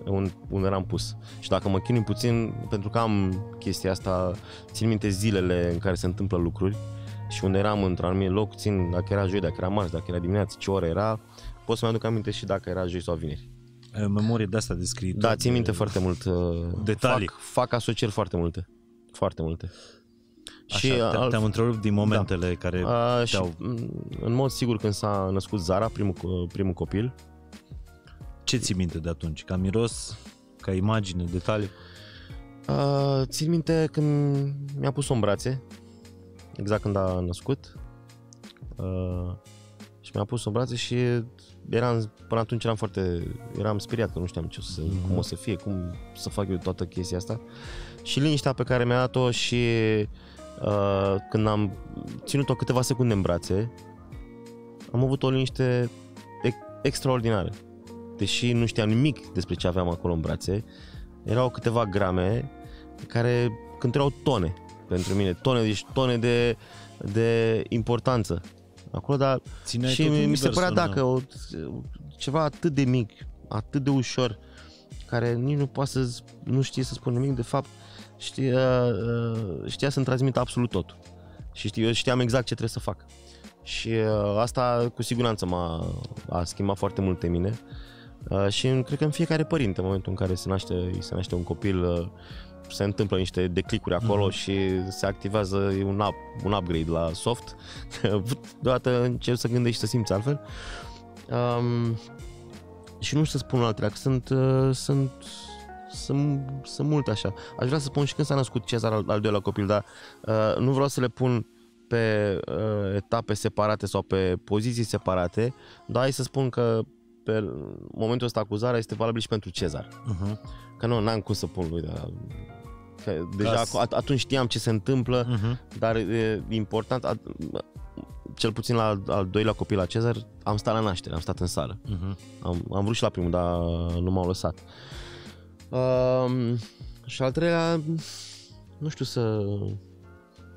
unde, unde eram pus. Și dacă mă chinui puțin, pentru că am chestia asta, țin minte zilele în care se întâmplă lucruri și unde eram într-un anumit loc, țin dacă era joi, dacă era marți, dacă era dimineață, ce oră era, pot să-mi aduc aminte și dacă era joi sau vineri. Uh, Memorie de asta de scriitor. Da, țin minte de... foarte mult. uh, Detalii. Fac, fac asocieri foarte multe. Foarte multe. Așa, te, alt- te-am întrerupt din momentele da. care A, și te-au... m, în mod sigur când s-a născut Zara, primul, co- primul copil, Ce ții minte de atunci? Ca miros, ca imagine, detalii? a, țin minte când mi-a pus-o în brațe, exact când a născut, a, și mi-a pus-o în brațe și eram, până atunci eram foarte, eram speriat că nu știam ce o să, Mhm. cum o să fie, cum să fac eu toată chestia asta. Și liniștea pe care mi-a dat-o și uh, când am ținut-o câteva secunde în brațe, am avut o liniște e- extraordinară. Deși nu știam nimic despre ce aveam acolo în brațe, erau câteva grame care cântreau tone pentru mine, tone, deci tone de, de importanță. Acolo, dar Țineai și tot mi se părea universul dacă o, ceva atât de mic, atât de ușor, care nici nu poate să nu știe să spună nimic, de fapt știa, uh, știa să-mi transmită absolut tot. Și știu, eu știam exact ce trebuie să fac. Și uh, asta cu siguranță m-a a schimbat foarte mult pe mine. Uh, și în- cred că în fiecare părinte, în momentul în care se naște, îi se naște un copil, uh, se întâmplă niște declicuri acolo Mhm. și se activează un, up, un upgrade la soft. Deodată începi să gândești și să simți altfel. Um, și nu știu să spun altele, că sunt, uh, sunt, sunt, sunt multe așa. Aș vrea să spun și când s-a născut Cezar al, al doilea copil, dar uh, nu vreau să le pun pe uh, etape separate sau pe poziții separate, dar hai să spun că pe momentul ăsta acuzarea este valabil și pentru Cezar. Uh-huh. Că nu, n-am cum să pun lui, dar că deja Ca să- at- atunci știam ce se întâmplă, Uh-huh. dar e important, a- cel puțin la al doilea copil la Cezar, am stat la naștere, am stat în sală. Uh-huh. Am, am vrut și la primul, dar nu m-au lăsat. Um, și al treilea, nu știu să...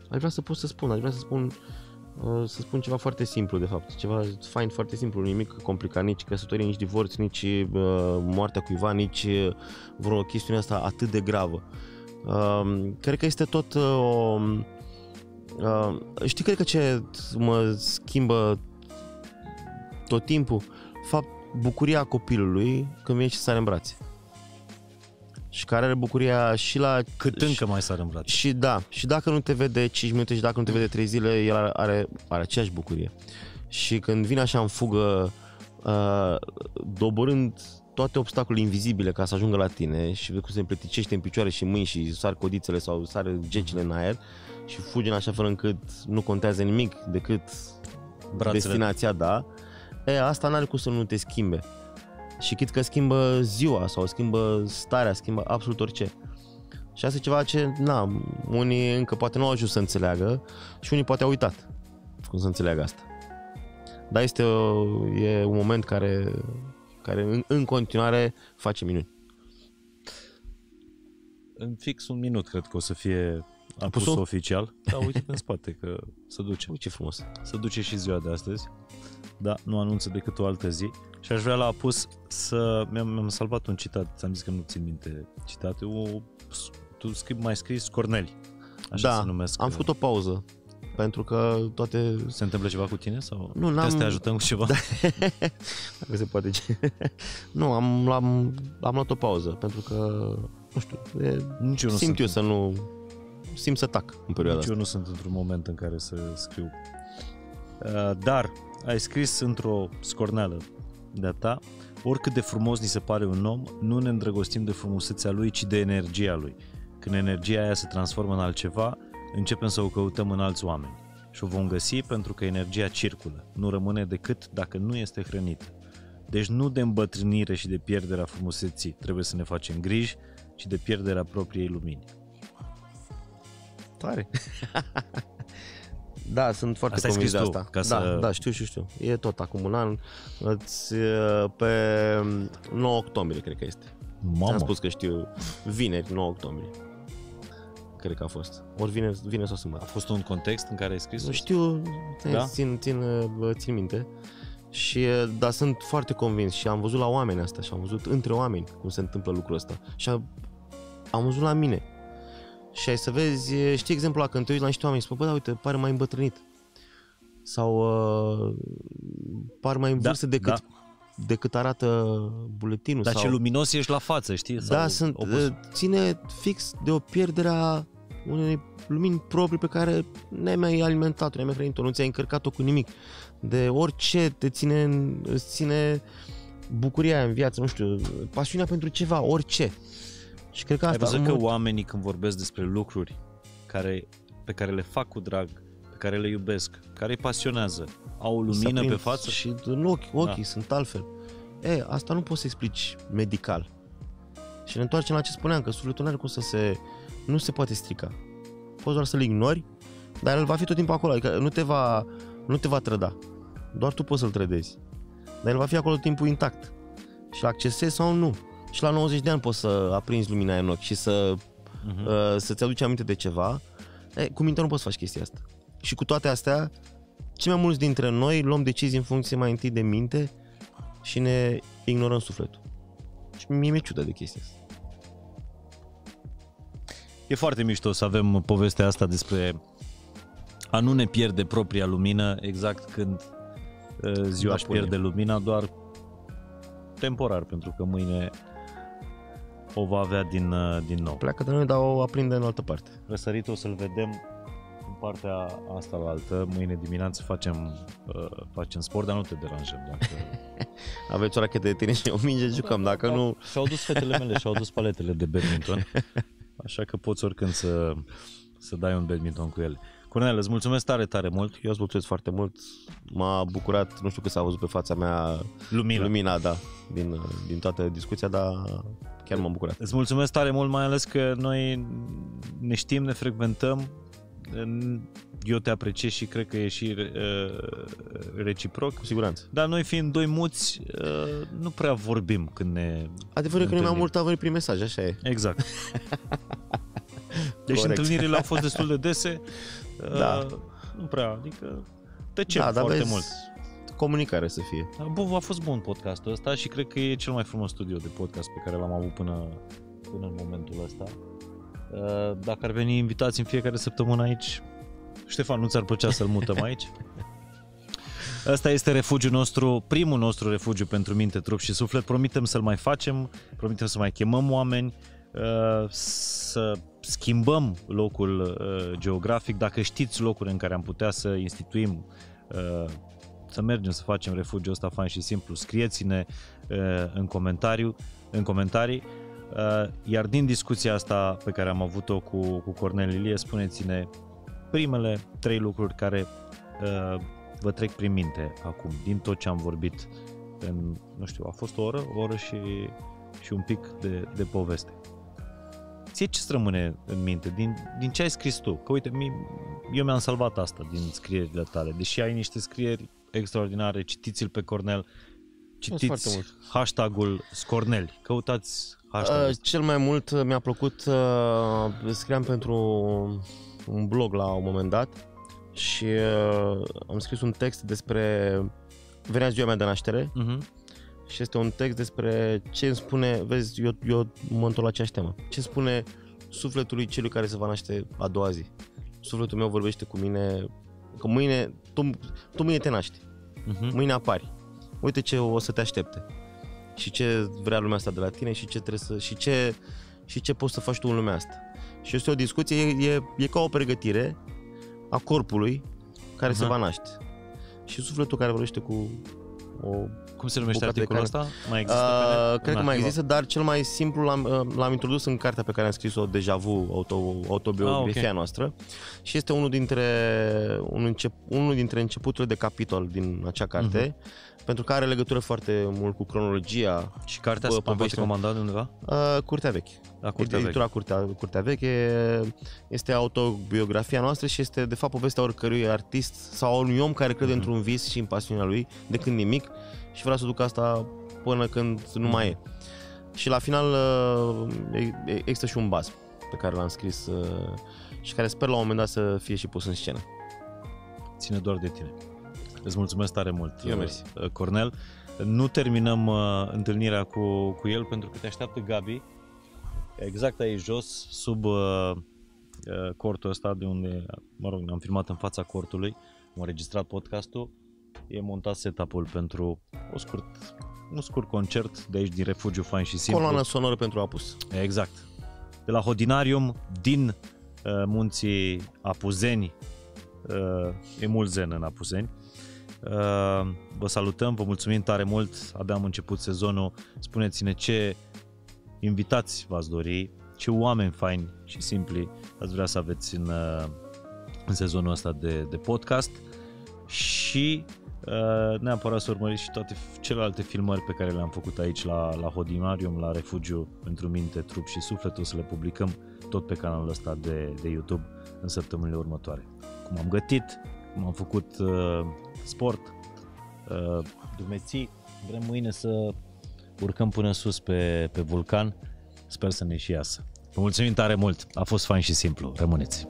Aș vrea să pot să spun, aș vrea să spun uh, să spun ceva foarte simplu, de fapt. Ceva fain, foarte simplu, nimic complicat, nici căsătorie, nici divorț, nici uh, moartea cuiva, nici uh, vreo chestiune asta atât de gravă. Uh, cred că este tot uh, o... Uh, știi, cred că ce mă schimbă tot timpul? Fapt, bucuria copilului când vine și sare în brațe. Și care are bucuria și la... Cât și, încă mai sar în brațe. și da, și dacă nu te vede 5 minute și dacă nu te vede 3 zile, el are, are, are aceeași bucurie. Și când vine așa în fugă, uh, doborând toate obstacolele invizibile ca să ajungă la tine și vezi cum se împleticește în picioare și mâini și sar codițele sau sar gecile în aer și fugi în așa fel încât nu contează nimic decât Brațele. destinația, da, e, asta n-are cum să nu te schimbe. Și chit că schimbă ziua sau schimbă starea, schimbă absolut orice. Și asta e ceva ce, na, unii încă poate nu au ajuns să înțeleagă și unii poate au uitat cum să înțeleagă asta. Dar este o, e un moment care, care în, în continuare face minuni. În fix un minut cred că o să fie am pus-o? pus oficial. Da, uite în spate că se duce. Uite ce frumos. Se duce și ziua de astăzi. Da, nu anunță decât o altă zi. Și aș vrea la apus să... Mi-am, mi-am salvat un citat, ți-am zis că nu țin minte citate. O, tu scrii, mai scris Corneli. Așa da, se numesc. am făcut o pauză pentru că toate Se întâmplă ceva cu tine sau Nu, putem să n-am- te ajutăm cu ceva? Da. dacă se poate. nu, am, am, am luat o pauză pentru că, nu știu, e, Nici eu nu simt sunt, eu să nu, simt să tac în perioada nici asta. eu nu sunt într-un moment în care să scriu. Uh, Dar ai scris într-o scorneală de-a ta, oricât de frumos ni se pare un om, nu ne îndrăgostim de frumusețea lui, ci de energia lui. Când energia aia se transformă în altceva, începem să o căutăm în alți oameni. Și o vom găsi pentru că energia circulă. Nu rămâne decât dacă nu este hrănită. Deci nu de îmbătrânire și de pierderea frumuseții trebuie să ne facem griji, ci de pierderea propriei lumini. Tare. da, sunt foarte Asta ai convins de scris tu, asta. ca da, să- da, știu, știu, știu. E tot acum un an. Îți, pe 9 octombrie, cred că este. Mamă, Am spus că știu vineri, 9 octombrie. cred că a fost. Ori vine, vine sau A sâmbătă. fost un context în care ai scris? Nu știu, Da? da? țin, țin, uh, țin minte. Și, uh, dar sunt foarte convins și am văzut la oameni asta și am văzut între oameni cum se întâmplă lucrul ăsta. Și am, am văzut la mine. Și ai să vezi, e, știi exemplul ăla când te uiți la niște oameni și spui, bă, da, uite, pare mai îmbătrânit. Sau uh, par mai în Da, vârstă decât, da. decât arată buletinul. Dar sau... ce luminos ești la față, știi? Sau Da, sunt, opus. uh, ține fix de o pierdere a unei lumini proprii pe care n-ai mai alimentat-o, n-ai mai hrănit-o, nu ți-ai încărcat-o cu nimic. De orice te ține, în- îți ține bucuria aia în viață, nu știu, pasiunea pentru ceva, orice. Și cred că Ai asta... văzut că mult- oamenii când vorbesc despre lucruri care, pe care le fac cu drag, pe care le iubesc, care îi pasionează, au o se lumină pe aprind față? Și în ochi, ochii Da. sunt altfel. E, asta nu poți să explici medical. Și ne întoarcem la ce spuneam, că sufletul nu are cum să se... Nu se poate strica. Poți doar să-l ignori, dar el va fi tot timpul acolo, adică nu te va, nu te va trăda. Doar tu poți să-l trădezi. Dar el va fi acolo tot timpul intact. Și l accesezi sau nu. Și la 90 de ani poți să aprinzi lumina aia în ochi și să, Mhm. uh, să-ți aduci aminte de ceva. E, cu mintea nu poți să faci chestia asta. Și cu toate astea, cei mai mulți dintre noi luăm decizii în funcție mai întâi de minte și ne ignorăm sufletul. Și mie mi-e ciudă de chestia asta. E foarte mișto să avem povestea asta despre a nu ne pierde propria lumină exact când uh, ziua Da, își pune. pierde lumina, doar temporar, pentru că mâine o va avea din, uh, din nou. Pleacă de noi, dar o aprinde în altă parte. Răsăritul o să-l vedem în partea asta la altă. Mâine dimineață facem, uh, facem sport, dar nu te deranjăm. Dacă... Aveți o rachetă de tenis și o minge, jucăm. Dacă nu, Și-au dus fetele mele și-au dus paletele de badminton. Așa că poți oricând să, să dai un badminton cu ele. Cornel, îți mulțumesc tare, tare mult. eu îți mulțumesc foarte mult. M-a bucurat, nu știu că s-a văzut pe fața mea Lumina. lumina, da, din, din toată discuția, dar chiar m-am bucurat. Îți mulțumesc tare mult, mai ales că noi ne știm, ne frecventăm. Eu te apreciez și cred că e și uh, reciproc. Cu siguranță. Dar noi fiind doi muți, uh, nu prea vorbim când ne... Adevărul e că noi mai Întâlnim. mult avem prin mesaj, așa e. Exact. Deci Corect. întâlnirile au fost destul de dese. Uh, Da. Nu prea, adică tăcem da, dar foarte vezi, mult. Comunicare să fie. Dar, Bă, a fost bun podcastul ăsta și cred că e cel mai frumos studio de podcast pe care l-am avut până, până în momentul ăsta. Uh, Dacă ar veni invitați în fiecare săptămână aici, Ștefan, nu ți-ar plăcea să-l mutăm aici? Ăsta este refugiul nostru, primul nostru refugiu pentru minte, trup și suflet. Promitem să-l mai facem, promitem să mai chemăm oameni, uh, să schimbăm locul uh, geografic. Dacă știți locuri în care am putea să instituim uh, să mergem să facem refugiul ăsta fain și simplu, scrieți-ne uh, în comentariu, în comentarii. Uh, iar din discuția asta pe care am avut-o cu, cu Cornel Ilie, spuneți-ne primele trei lucruri care uh, vă trec prin minte acum, din tot ce am vorbit în, nu știu, a fost o oră, o oră și, și un pic de, de poveste. Ție ce-ți rămâne în minte din, din ce ai scris tu? Că uite, mi, eu mi-am salvat asta din scrierile tale, deși ai niște scrieri extraordinare, citiți-l pe Cornel, foarte citiți mult. hashtagul Scorneli, căutați hashtagul Uh, cel mai mult uh, mi-a plăcut, uh, scriam pentru un blog la un moment dat și uh, am scris un text despre venea ziua mea de naștere uh-huh. și este un text despre ce îmi spune, vezi, eu, eu mă întorc la aceeași temă, ce spune sufletului celui care se va naște a doua zi. Sufletul meu vorbește cu mine că mâine, tu, tu mâine te naști, Uh-huh. mâine apari. Uite ce o să te aștepte. Și ce vrea lumea asta de la tine și ce trebuie să și ce și ce poți să faci tu în lumea asta. Și este o discuție, e, e, e ca o pregătire a corpului care Aha. se va naște. Și sufletul care vorbește cu o Cum se numește bucată de articolul carne. ăsta? Mai există pe Uh, net? cred În că mai arhiva? există, dar cel mai simplu l-am, uh, l-am introdus în cartea pe care am scris-o, Deja Vu, auto, autobiografia Ah, ok. noastră. Și este unul dintre, unul, încep, unul dintre începuturile de capitol din acea carte, Mhm. pentru că are legătură foarte mult cu cronologia Și cartea Bă, se poate povestea. comanda de undeva? uh, Curtea Veche. La Curtea Editura Veche. Curtea, Curtea Veche este autobiografia noastră și este de fapt povestea oricărui artist sau a unui om care crede Mhm. într-un vis și în pasiunea lui de când e mic și vrea să ducă asta până când nu mai e. Și la final uh, e- e- există și un baz pe pe care l-am scris uh, și care sper la un moment dat să fie și pus în scenă. Ține doar de tine. Îți mulțumesc tare mult, Eu mersi. uh, Cornel. Nu terminăm uh, întâlnirea cu, cu el pentru că te așteaptă Gabi exact aici jos, sub uh, uh, cortul ăsta de unde, mă rog, ne-am filmat în fața cortului, am înregistrat podcastul, e montat setup-ul pentru o scurt, un scurt concert de aici din Refugiu Fain și Simplu. Coloană sonoră pentru apus. Exact. De la Hodinarium, din uh, munții Apuzeni, uh, e mult zen în Apuzeni. Uh, vă salutăm, vă mulțumim tare mult, abia am început sezonul. Spuneți-ne ce invitați v-ați dori, ce oameni faini și simpli ați vrea să aveți în, uh, în sezonul ăsta de, de podcast și uh, neapărat să urmăriți și toate f- celelalte filmări pe care le-am făcut aici la, la Hodinarium, la Refugiu pentru Minte, Trup și Suflet. O să le publicăm tot pe canalul ăsta de, de YouTube în săptămânile următoare. Cum am gătit, cum am făcut uh, sport, uh, drumeții. Vrem mâine să urcăm până sus pe, pe vulcan. Sper să ne și iasă. Vă mulțumim tare mult. A fost fain și simplu. Rămâneți!